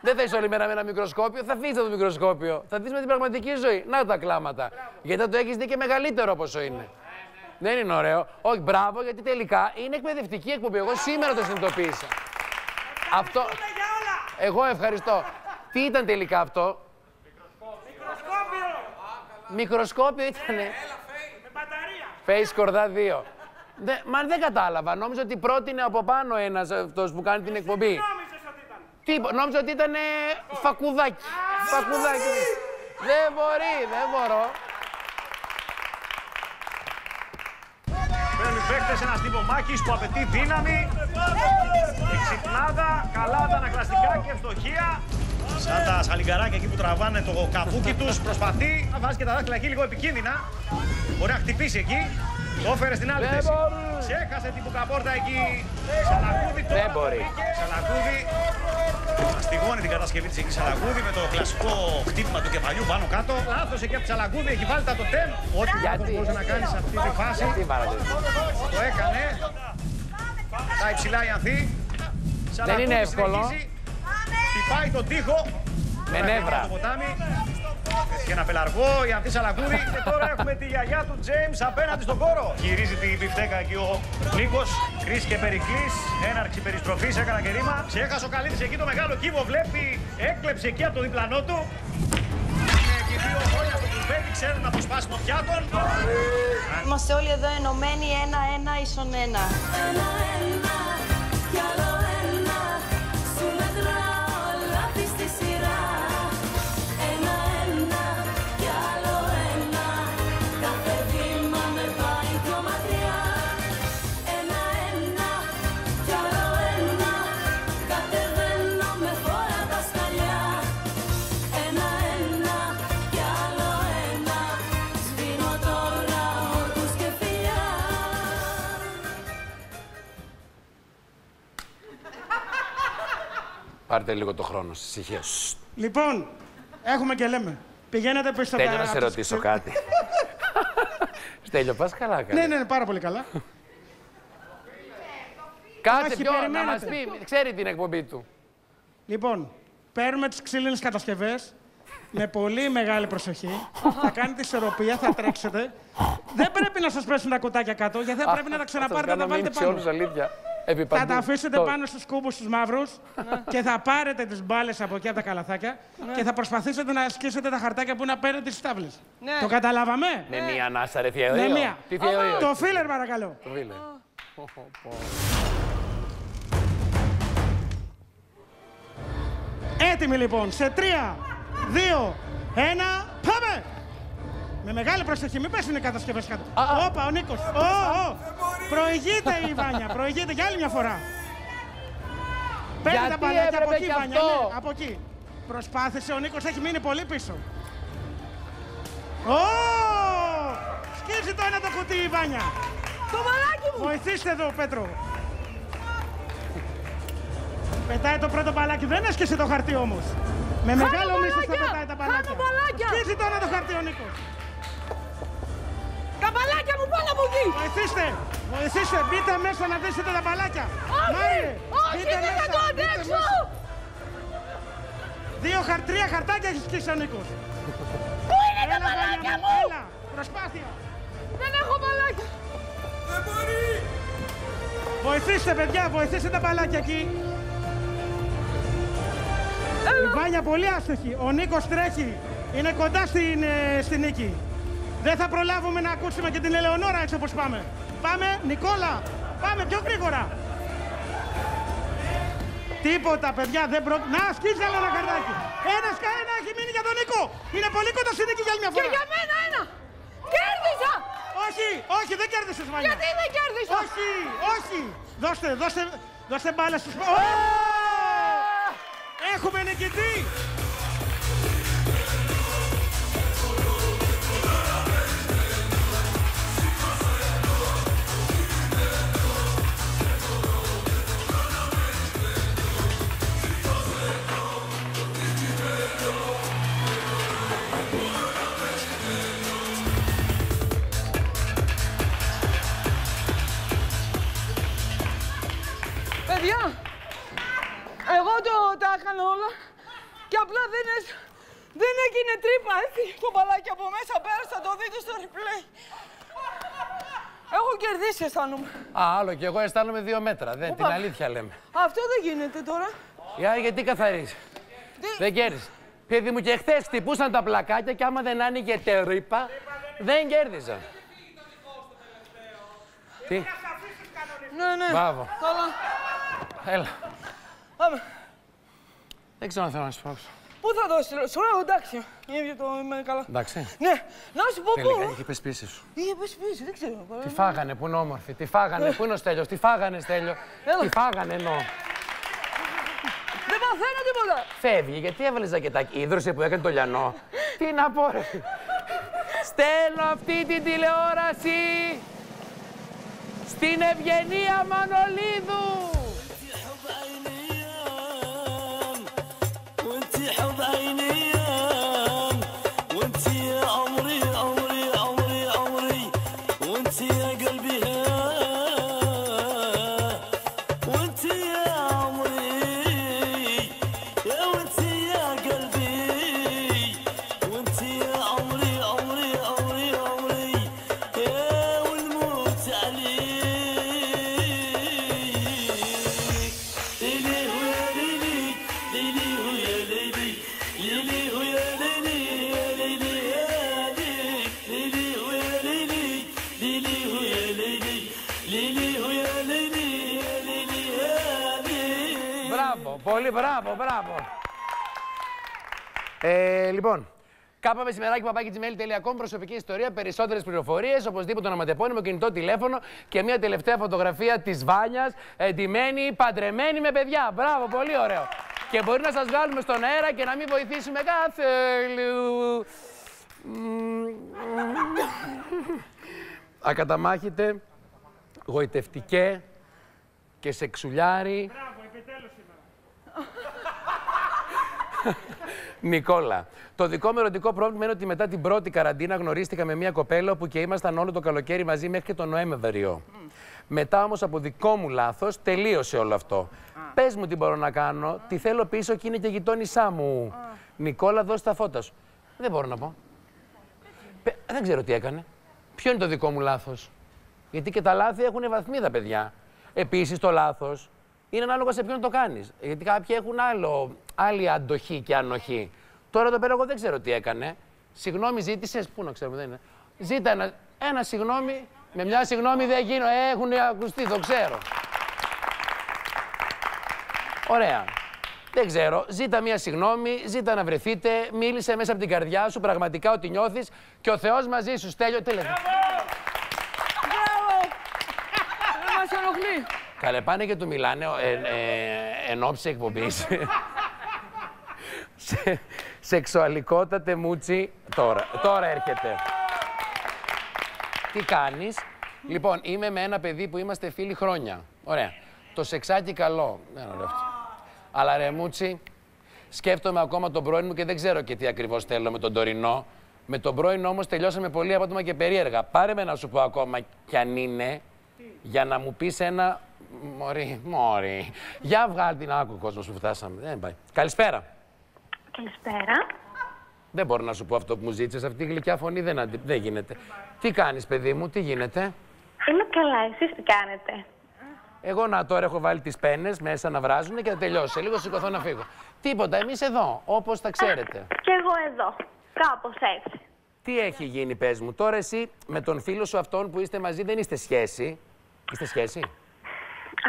Δεν θα είσαι όλη μέρα με ένα μικροσκόπιο, θα αφήσει το μικροσκόπιο. Θα δεις με την πραγματική ζωή. Να τα κλάματα. Γιατί θα το έχεις δει και μεγαλύτερο πόσο είναι. Δεν είναι ωραίο. Όχι, μπράβο, γιατί τελικά είναι εκπαιδευτική εκπομπή. Εγώ σήμερα το συνειδητοποίησα. Αυτό. Εγώ ευχαριστώ. Τι ήταν τελικά αυτό; Μικροσκόπιο ήτανε. Face Κορδά 2. Δε, μα δεν κατάλαβα. Νόμιζα ότι πρότεινε από πάνω ένας αυτός που κάνει την εκπομπή. Τι, είπα, νόμιζα ότι ήταν φακουδάκι. Φακουδάκι. δεν μπορεί, δεν μπορώ. Παίρνουν οι παίκτες ένας τύπο μάχης που απαιτεί δύναμη, εξυπνάδα, καλά τα ανακλαστικά και ευστοχία. Σαν τα σαλιγκαράκια εκεί που τραβάνε το καπούκι τους, προσπαθεί να βάζει και τα δάχτυλα εκεί λίγο επικίνδυνα. Μπορεί να χτυπήσει εκεί. Το έφερε στην άλλη Δεν θέση. μπορεί. Ξέχασε την κουκαπόρτα εκεί. Σαλακούδι τώρα. Δεν μπορεί. Σαλακούδι. Μαστιγώνει την κατασκευή της εκεί Σαλακούδη με το κλασικό χτύπημα του κεφαλιού πάνω κάτω. Λάθος εκεί από τη Σαλακούδη, έχει βάλει τα τοτέμ. Ό,τι λάθος μπορούσε να κάνει σε αυτή τη φάση. Γιατί βάλατε. Το έκανε. Τα υψηλά η Ανθή. Δεν είναι εύκολο. Χτυπάει τον τοίχο. Με Τώρα νεύρα. έχει το ποτάμι. Και ένα πελαργό, η Ανθή Σαλακούδη. και τώρα έχουμε τη γιαγιά του Τζέιμς απέναντι στον κόρο. Γυρίζει την πιφτέκα εκεί ο Νίκος. Κρίς και Περικλής. Έναρξη περιστροφής, έκανα και ρήμα. Ξέχασε ο Καλίδης εκεί το μεγάλο κύβο. Βλέπει, έκλεψε εκεί από το διπλανό του. Είναι και δύο χρόνια στο κουμπέτι, ξέρουν να αποσπάσουν πιάτων. Είμαστε όλοι εδώ ενωμένοι ένα-ένα ίσον ένα. Ένα-ένα Πάρτε λίγο το χρόνο σας, ησυχία. Σστ. Λοιπόν, έχουμε και λέμε. Πηγαίνετε πίσω Στέλιο, να σε ρωτήσω κάτι. Στέλιο, πας καλά, Ναι, καλά. ναι, ναι, πάρα πολύ καλά. Κάτσε Όχι, πιο, να περιμένετε. μας πει, ξέρει την εκπομπή του. Λοιπόν, παίρνουμε τις ξύλινες κατασκευές με πολύ μεγάλη προσοχή. θα κάνετε ισορροπία, θα τρέξετε. δεν πρέπει να σας πέσουν τα κουτάκια κάτω, γιατί θα πρέπει να τα ξαναπάρετε να τα βάλετε σε πάνω. Όλους, αλήθεια. Επί Θα παντού. τα αφήσετε Το- πάνω στους κούμπους τους μαύρους και θα πάρετε τις μπάλες από εκεί από τα καλαθάκια και θα προσπαθήσετε να ασκήσετε τα χαρτάκια που είναι απέναντι στις τάβλες. Ναι. Το καταλάβαμε; Με μία ανάσα, ρε θεία. Με μία. Τι θεία Το φίλερ παρακαλώ. Το φίλε. Έτοιμοι λοιπόν, σε τρία, δύο, ένα, πάμε! Με μεγάλη προσοχή, μην πέσουν οι κατασκευές κάτω. Όπα, ο Νίκος. Ω, ω. Προηγείται η Βάνια, προηγείται για άλλη μια φορά. Παίρνει τα Γιατί μπαλάκια από έπρεπε εκεί, κι Βάνια, αυτό; ναι, από εκεί. Προσπάθησε, ο Νίκος έχει μείνει πολύ πίσω. Ω! Σκίζει το ένα το κουτί η Βάνια. Το μπαλάκι μου! Βοηθήστε εδώ, Πέτρο. Πετάει το πρώτο μπαλάκι, δεν έσκησε το χαρτί όμως. Με Χάνω μεγάλο μίσος θα μπαλάκια! πετάει τα μπαλάκια. Χάνω μπαλάκια! Σκίζει το ένα το χαρτί ο Νίκος. Τα μπαλάκια μου πάνω από εκεί! Βοηθήστε, βοηθήστε, μπείτε μέσα να δείτε τα μπαλάκια. Όχι! Μάριε, Όχι, μπείτε δεν θα μέσα, το μπείτε αντέξω! μέσα. Δύο χαρ, τρία χαρτάκια έχεις σκίσει ο Νίκος. Πού είναι τα Έλα, μπαλάκια Βάνια, μου! Έλα, προσπάθεια. Δεν έχω μπαλάκια! Δεν μπορεί! Βοηθήστε, παιδιά, βοηθήστε τα μπαλάκια εκεί. Η Βάνια πολύ άστοχη. Ο Νίκος τρέχει. Είναι κοντά στην, ε, στη νίκη. Δεν θα προλάβουμε να ακούσουμε και την Ελεονόρα έτσι όπως πάμε. Πάμε, Νικόλα, πάμε πιο γρήγορα. Τίποτα, παιδιά, δεν προ... Να, σκίζει άλλο ένα καρτάκι. Ένας ένα έχει μείνει για τον Νίκο. Είναι πολύ κοντά στη νίκη για άλλη μια φορά. Και για μένα ένα! Κέρδισα! Όχι, όχι, δεν κέρδισες, Βάνια. Γιατί δεν κέρδισα! Όχι, όχι. Δώστε, δώστε, δώστε μπάλα στους... Ω! Έχουμε νικητή. Το τα έκανα όλα και απλά δεν, έσ- δεν έγινε τρύπα, έτσι, το μπαλάκι από μέσα πέρασα, το δείτε στο replay. Έχω κερδίσει, αισθάνομαι. Α, άλλο κι εγώ αισθάνομαι δύο μέτρα. Δεν, την Οπα. αλήθεια λέμε. Αυτό δεν γίνεται τώρα. Για, γιατί καθαρίζεις; Δεν κέρδισε. Παιδί μου και χθες χτυπούσαν τα πλακάκια και άμα δεν άνοιγε τερύπα, δεν κέρδιζαν. Τι, Ναι, ναι. Μπράβο. Καλά. έλα. Πάμε. Δεν ξέρω αν θέλω να σου πω. Πού θα δώσεις, σου λέω εντάξει. Είναι το είμαι καλά. Εντάξει. Ναι, να σου πω Τελικά πού. είχε πες πίσω σου. Είχε πες πίσω, δεν ξέρω. Τι φάγανε, που είναι όμορφη. Τι φάγανε, που είναι ο Στέλιος. Τι φάγανε, Στέλιο. Τι φάγανε, εννοώ. Δεν παθαίνω τίποτα. Φεύγει, γιατί έβαλες ζακετάκι. Ίδρωσε που έκανε το λιανό. Τι να πω, ρε. Στέλνω αυτή την τηλεόραση στην Ευγενία Μανολίδου. Λοιπόν, κάπα μεσημεράκι παπάκι.gmail.com προσωπική ιστορία, περισσότερες πληροφορίες, οπωσδήποτε ονοματεπώνυμο, κινητό τηλέφωνο και μια τελευταία φωτογραφία της Βάνιας, εντυμένη, παντρεμένη με παιδιά. Μπράβο, πολύ ωραίο. Και μπορεί να σας βγάλουμε στον αέρα και να μην βοηθήσουμε κάθε. λου- Μμμ. Ακαταμάχητε, γοητευτικέ και σεξουλιάρι. Νικόλα. Το δικό μου ερωτικό πρόβλημα είναι ότι μετά την πρώτη καραντίνα γνωρίστηκα με μια κοπέλα που και ήμασταν όλο το καλοκαίρι μαζί μέχρι και τον Νοέμβριο. Μετά όμως από δικό μου λάθος τελείωσε όλο αυτό. Πες μου τι μπορώ να κάνω, τη θέλω πίσω και είναι και γειτόνισά μου. Νικόλα, δώσε τα φώτα σου. Δεν μπορώ να πω. Πε- Δεν ξέρω τι έκανε. Ποιο είναι το δικό μου λάθος; Γιατί και τα λάθη έχουν βαθμίδα, παιδιά. Επίσης, το λάθος είναι ανάλογα σε ποιον το κάνεις. Γιατί κάποιοι έχουν άλλο, άλλη αντοχή και ανοχή. Τώρα εδώ πέρα εγώ δεν ξέρω τι έκανε. Συγγνώμη ζήτησες; Πού να ξέρουμε, δεν είναι. Ζήτα ένα, ένα συγγνώμη. Με μια συγγνώμη δεν γίνω. Έχουν ακουστεί, το ξέρω. Ωραία. Δεν ξέρω. Ζήτα μία συγγνώμη, ζήτα να βρεθείτε, μίλησε μέσα από την καρδιά σου πραγματικά ότι νιώθεις και ο Θεός μαζί σου. Στέλιο, τέλος. Καλέ, πάνε και του μιλάνε ε, ε, εν ώψη εκπομπής. Σε, σεξουαλικότατε μούτσι τώρα. Τώρα έρχεται. Τι κάνεις; Λοιπόν, είμαι με ένα παιδί που είμαστε φίλοι χρόνια. Ωραία. Το σεξάκι καλό. Δεν είναι ωραίο αυτό. Αλλά ρε Μούτσι, σκέφτομαι ακόμα τον πρώην μου και δεν ξέρω και τι ακριβώς θέλω με τον τωρινό. Με τον πρώην όμως τελειώσαμε πολύ απότομα και περίεργα. Πάρε με να σου πω ακόμα κι αν είναι, για να μου πεις ένα... Μωρή, μωρή. Για βγάλει την άκου κόσμος που φτάσαμε. Δεν πάει. Καλησπέρα. Καλησπέρα. Δεν μπορώ να σου πω αυτό που μου ζήτησες. Αυτή η γλυκιά φωνή δεν, αντι... δεν γίνεται. Τι κάνεις, παιδί μου, τι γίνεται; Είμαι καλά, εσείς τι κάνετε; Εγώ να τώρα έχω βάλει τις πένες μέσα να βράζουν και θα τελειώσει. Σε λίγο σηκωθώ να φύγω. Τίποτα, εμείς εδώ, όπως τα ξέρετε. Κι εγώ εδώ. Κάπως έτσι. Τι έχει γίνει, πες μου. Τώρα εσύ με τον φίλο σου αυτόν που είστε μαζί δεν είστε σχέση; Είστε σχέση;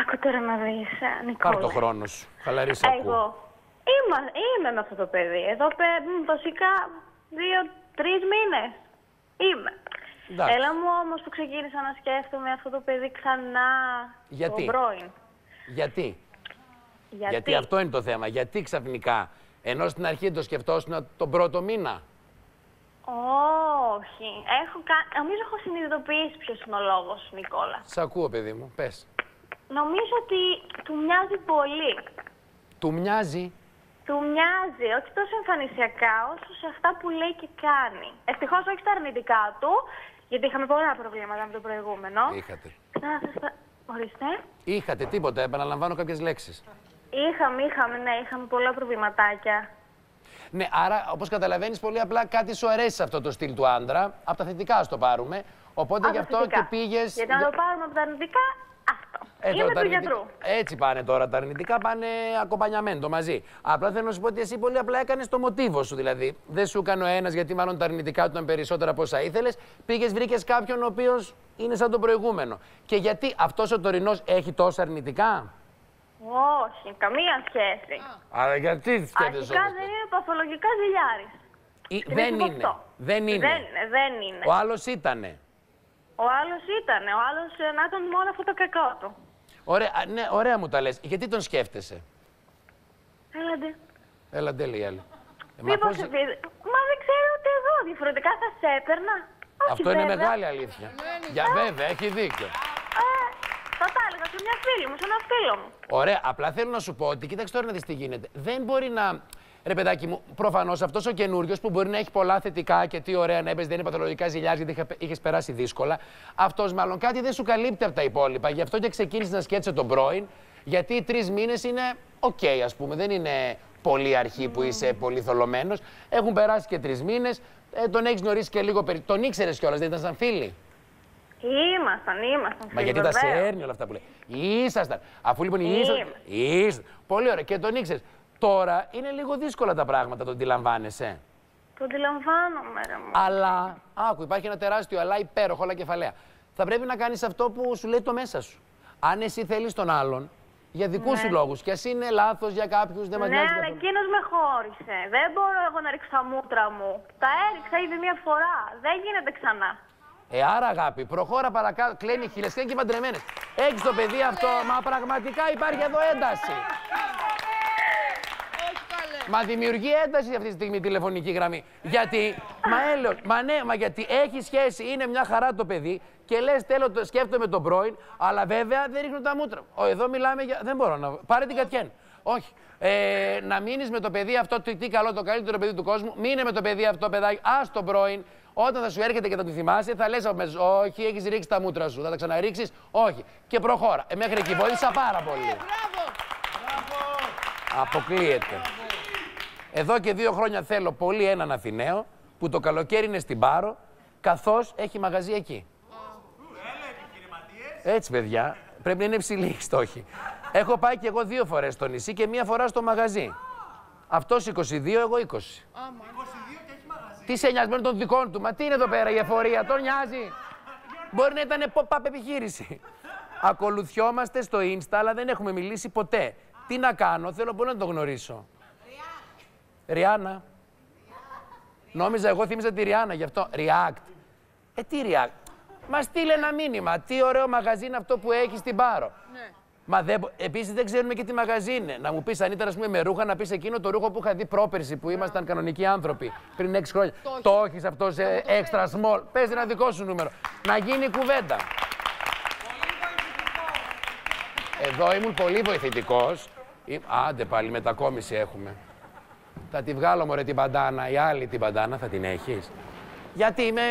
Άκου τώρα να δεις, ε, Νικόλα. Πάρ' το χρόνο σου. Χαλαρίσα ακούω. Εγώ είμαι, είμαι με αυτό το παιδί. Εδώ πέ- μ, βασικά δύο-τρεις μήνες. Είμαι. Εντάξει. Έλα μου όμως που ξεκίνησα να σκέφτομαι αυτό το παιδί ξανά. Γιατί; Το πρώην. Γιατί; Γιατί. αυτό είναι το θέμα. Γιατί ξαφνικά, ενώ στην αρχή το σκεφτόσουν τον πρώτο μήνα; Όχι. Έχω κα- Νομίζω έχω συνειδητοποιήσει ποιος είναι ο λόγος, Νικόλα. Σ' ακούω, παιδί μου. Πες. Νομίζω ότι του μοιάζει πολύ. Του μοιάζει; Του μοιάζει, όχι τόσο εμφανισιακά, όσο σε αυτά που λέει και κάνει. Ευτυχώς όχι στα αρνητικά του, γιατί είχαμε πολλά προβλήματα με το προηγούμενο. Είχατε. Να σας τα... Ορίστε. Είχατε τίποτα, επαναλαμβάνω κάποιες λέξεις. Είχαμε, είχαμε, ναι, είχαμε πολλά προβληματάκια. Ναι, άρα, όπως καταλαβαίνεις, πολύ απλά κάτι σου αρέσει σε αυτό το στυλ του άντρα. Από τα θετικά ας το πάρουμε. Οπότε γι' αυτό Αφεντικά. και πήγες... Γιατί να το πάρουμε από τα αρνητικά, αυτό. Ε, Είμαι τώρα του τα αρνητικά- γιατρού. Έτσι πάνε τώρα. Τα αρνητικά πάνε ακομπανιαμέντο μαζί. Απλά θέλω να σου πω ότι εσύ πολύ απλά έκανες το μοτίβο σου. Δηλαδή, δεν σου έκανε ο ένας γιατί μάλλον τα αρνητικά του ήταν περισσότερα από όσα ήθελες. Πήγες, βρήκες κάποιον ο οποίος είναι σαν τον προηγούμενο. Και γιατί αυτός ο τωρινός έχει τόσα αρνητικά; Όχι, καμία σχέση. Αλλά γιατί σκέφτεσαι Αρχικά όμως δεν είναι παθολογικά ζηλιάρης. Ή- Δεν Δεν είναι είναι. αυτό. Δεν είναι. Δεν είναι, δεν είναι. Ο άλλος ήτανε. Ο άλλος ήταν, ο άλλος ε, να ήταν μόνο αυτό το κακό του. Ωραία, α, ναι, ωραία μου τα λες. Γιατί τον σκέφτεσαι; Έλαντε. Έλα, τέλει η άλλη. Ε, μα Μήπως πώς- επειδή... Μα δεν ξέρω ούτε εγώ, διαφορετικά θα σε έπαιρνα. Όχι, Αυτό είναι βέβαια. μεγάλη αλήθεια. Για βέβαια, έχει δίκιο. Ε, θα τα έλεγα σε μια φίλη μου, σε ένα φίλο μου. Ωραία, απλά θέλω να σου πω ότι κοίταξε τώρα να δεις τι γίνεται. Δεν μπορεί να. Ρε παιδάκι μου, προφανώς αυτός ο καινούριος που μπορεί να έχει πολλά θετικά και τι ωραία να έπαιζε, δεν είναι παθολογικά ζηλιάς γιατί είχες περάσει δύσκολα. Αυτός μάλλον κάτι δεν σου καλύπτει από τα υπόλοιπα. Γι' αυτό και ξεκίνησε να σκέφτεσαι τον πρώην, γιατί οι τρεις μήνες είναι οκ, ας πούμε. Δεν είναι πολύ αρχή που είσαι πολύ θολωμένος. Έχουν περάσει και τρεις μήνες. Ε, τον έχεις γνωρίσει και λίγο περισσότερο. Τον ήξερες κιόλας, δεν ήταν σαν φίλοι; Ήμασταν, ήμασταν. Μα φίλοι, γιατί τα βεβαίως. σέρνει όλα αυτά που λέει. Ήσασταν. Αφού λοιπόν ήσασταν. Είμαι. Ήσασταν. Πολύ ωραία. Και τον ήξερες. Τώρα είναι λίγο δύσκολα τα πράγματα, το αντιλαμβάνεσαι. Το αντιλαμβάνομαι, ρε μου. Αλλά, άκου, υπάρχει ένα τεράστιο αλλά υπέροχο, όλα κεφαλαία. Θα πρέπει να κάνεις αυτό που σου λέει το μέσα σου. Αν εσύ θέλεις τον άλλον, για δικούς Ναι. σου λόγους, και ας είναι λάθος για κάποιους, δεν μα Ναι, νοιάζει αλλά καθόλου. εκείνος με χώρισε. Δεν μπορώ εγώ να ρίξω τα μούτρα μου. Τα έριξα ήδη μία φορά. Δεν γίνεται ξανά. Ε, άρα αγάπη, προχώρα παρακάτω. Κλαίνει χίλιε και είναι παντρεμένες. Έχεις το παιδί αυτό, μα πραγματικά υπάρχει εδώ ένταση. Μα δημιουργεί ένταση αυτή τη στιγμή η τηλεφωνική γραμμή. Γιατί, μα έλεος, μα ναι, μα γιατί έχει σχέση, είναι μια χαρά το παιδί και λες, θέλω, το σκέφτομαι τον πρώην, αλλά βέβαια δεν ρίχνω τα μούτρα. Ο, εδώ μιλάμε για. Δεν μπορώ να. Πάρε την Κατιέν. Όχι. Ε, να μείνεις με το παιδί αυτό, τι, τι καλό, το καλύτερο παιδί του κόσμου. Μείνε με το παιδί αυτό, παιδάκι. Α τον πρώην. Όταν θα σου έρχεται και θα του θυμάσαι, θα λες αμέσω: Όχι, έχεις ρίξει τα μούτρα σου. Θα τα ξαναρίξεις. Όχι. Και προχώρα. Ε, μέχρι εκεί βοήθησα πάρα πολύ. Αποκλείεται. Εδώ και δύο χρόνια θέλω πολύ έναν Αθηναίο που το καλοκαίρι είναι στην Πάρο, καθώς έχει μαγαζί εκεί. Έτσι, παιδιά. Πρέπει να είναι υψηλή η στόχη. Έχω πάει και εγώ δύο φορές στο νησί και μία φορά στο μαγαζί. Αυτός 22, εγώ 20. Τι σε νοιάζει με τον δικών του, μα τι είναι εδώ πέρα η εφορία, τον νοιάζει. Μπορεί να ήταν pop-up επιχείρηση. Ακολουθιόμαστε στο Insta, αλλά δεν έχουμε μιλήσει ποτέ. Τι να κάνω, θέλω πολύ να το γνωρίσω. Ριάννα. Νόμιζα, εγώ θύμιζα τη Ριάννα γι' αυτό. React. Ε, τι React; Μα στείλε ένα μήνυμα. Τι ωραίο μαγαζί είναι αυτό που έχεις στην Πάρο. Ναι. Μα δεν... επίσης δεν ξέρουμε και τι μαγαζί είναι. Να μου πεις αν ήταν ας πούμε, με ρούχα, να πεις εκείνο το ρούχο που είχα δει πρόπερση που ήμασταν κανονικοί άνθρωποι πριν 6 χρόνια. Το έχεις αυτό σε extra small. Πες ένα δικό σου νούμερο. Να γίνει κουβέντα. Εδώ ήμουν πολύ βοηθητικός. Άντε πάλι, μετακόμιση έχουμε. Θα τη βγάλω μωρέ την παντάνα, η άλλη την παντάνα θα την έχεις. Γιατί είμαι,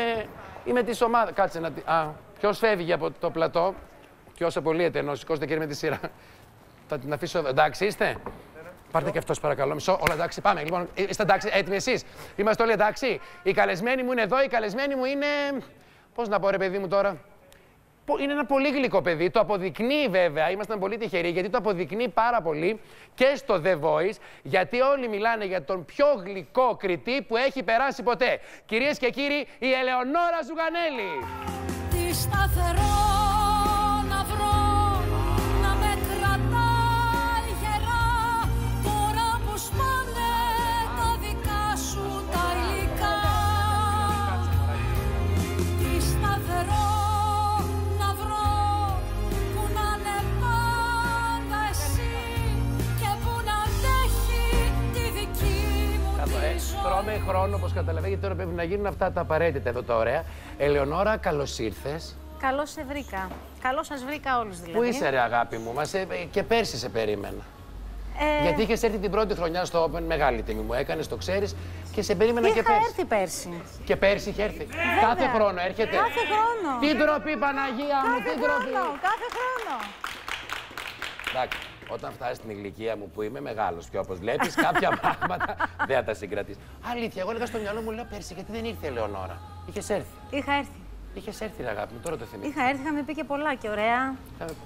είμαι της ομάδας. Κάτσε να τη... Α, ποιος φεύγει από το πλατό; Ποιο απολύεται ενώ σηκώστε κύριε με τη σειρά. Θα την αφήσω εδώ. Εντάξει είστε; Πάρτε και αυτός παρακαλώ. Μισό. Όλα εντάξει, πάμε. Λοιπόν, είστε εντάξει, έτοιμοι εσείς; Είμαστε όλοι εντάξει; Η καλεσμένη μου είναι εδώ, η καλεσμένη μου είναι. Πώς να πω, ρε παιδί μου τώρα; Πο- Είναι ένα πολύ γλυκό παιδί. Το αποδεικνύει βέβαια. Ήμασταν πολύ τυχεροί γιατί το αποδεικνύει πάρα πολύ και στο The Voice. Γιατί όλοι μιλάνε για τον πιο γλυκό κριτή που έχει περάσει ποτέ. Κυρίες και κύριοι, η Ελεονόρα Ζουγανέλη. Τρώμε χρόνο, όπως καταλαβαίνετε, γιατί τώρα πρέπει να γίνουν αυτά τα απαραίτητα εδώ τα ωραία. Ελεονόρα, καλώς ήρθες. Καλώς σε βρήκα. Καλώς σας βρήκα όλους δηλαδή. Πού είσαι, ρε αγάπη μου, μας, ε, και πέρσι σε περίμενα. Ε, Γιατί είχες έρθει την πρώτη χρονιά στο Open, μεγάλη τιμή μου έκανες, το ξέρεις και σε περίμενα και Είχα πέρσι. έρθει πέρσι. Και πέρσι είχε έρθει. Βέβαια. Κάθε χρόνο έρχεται. Κάθε χρόνο. Τι ντροπή, Παναγία μου, Κάθε τι ντροπή. χρόνο, κάθε χρόνο. Εντάξει, όταν φτάσεις στην ηλικία μου που είμαι μεγάλος και όπως βλέπεις, κάποια πράγματα δεν θα τα συγκρατήσεις. Αλήθεια, εγώ έλεγα στο μυαλό μου, λέω πέρσι, γιατί δεν ήρθε η Ελεονόρα. Είχες έρθει. Είχα έρθει. Είχες έρθει, ρε αγάπη μου, τώρα το θυμήθηκα. Είχα έρθει, είχαμε πει και πολλά και ωραία.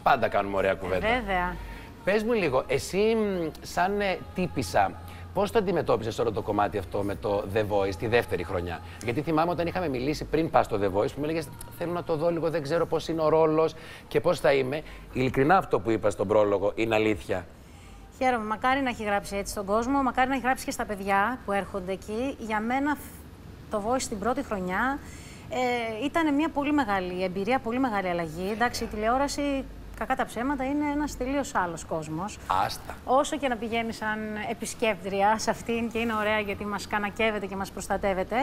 Πάντα κάνουμε ωραία κουβέντα. Βέβαια. Πες μου λίγο, εσύ μ, σαν ε, τύπησα, πώς το αντιμετώπισες όλο το κομμάτι αυτό με το The Voice τη δεύτερη χρονιά; Γιατί θυμάμαι όταν είχαμε μιλήσει πριν πας στο The Voice που μου έλεγες θέλω να το δω λίγο, δεν ξέρω πώς είναι ο ρόλος και πώς θα είμαι. Ειλικρινά αυτό που είπα στον πρόλογο είναι αλήθεια. Χαίρομαι. Μακάρι να έχει γράψει έτσι στον κόσμο, μακάρι να έχει γράψει και στα παιδιά που έρχονται εκεί. Για μένα φ- το Voice την πρώτη χρονιά ε, ήταν μια πολύ μεγάλη εμπειρία, πολύ μεγάλη αλλαγή. Εντάξει, η τηλεόραση, κακά τα ψέματα, είναι ένας τελείως άλλος κόσμος. Άστα. Όσο και να πηγαίνει σαν επισκέπτρια σε αυτήν και είναι ωραία γιατί μας κανακεύεται και μας προστατεύεται,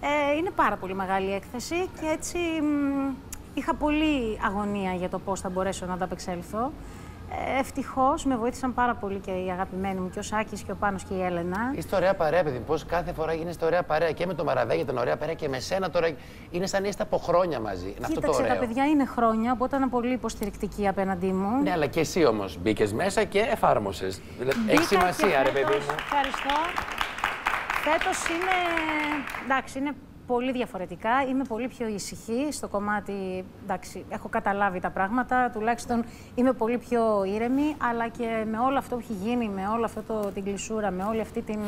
ε, είναι πάρα πολύ μεγάλη έκθεση και έτσι μ, είχα πολύ αγωνία για το πώς θα μπορέσω να ανταπεξέλθω. Ε, Ευτυχώς με βοήθησαν πάρα πολύ και οι αγαπημένοι μου και ο Σάκης και ο Πάνος και η Έλενα. Είστε ωραία παρέα, παιδί. Πώς κάθε φορά γίνεστε ωραία παρέα και με το Μαραβέ ήταν ωραία παρέα και με σένα τώρα. Είναι σαν να είστε από χρόνια μαζί. Είναι αυτό το Κοίταξε, ωραίο. τα παιδιά είναι χρόνια, οπότε ήταν πολύ υποστηρικτική απέναντί μου. Ναι, αλλά και εσύ όμως μπήκες μέσα και εφάρμοσες. Έχει Μπήκα σημασία, και ρε παιδί φέτος- μου. Ευχαριστώ. Φέτος είναι, εντάξει, είναι πολύ διαφορετικά. Είμαι πολύ πιο ησυχή στο κομμάτι, εντάξει, έχω καταλάβει τα πράγματα, τουλάχιστον είμαι πολύ πιο ήρεμη, αλλά και με όλο αυτό που έχει γίνει, με όλο αυτό το, την κλεισούρα, με όλη αυτή την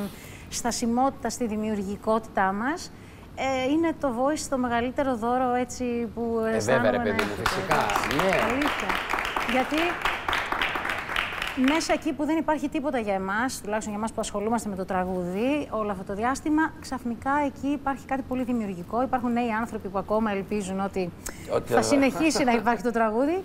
στασιμότητα στη δημιουργικότητά μας, ε, είναι το voice το μεγαλύτερο δώρο έτσι που Ε, αισθάνομαι βέβαια, ρε να παιδί μου, έχετε. φυσικά. Ναι. Αλήθεια. Γιατί μέσα εκεί που δεν υπάρχει τίποτα για εμάς, τουλάχιστον για εμάς που ασχολούμαστε με το τραγούδι όλο αυτό το διάστημα, ξαφνικά εκεί υπάρχει κάτι πολύ δημιουργικό. Υπάρχουν νέοι άνθρωποι που ακόμα ελπίζουν ότι, Ότι θα θα- συνεχίσει να υπάρχει το τραγούδι.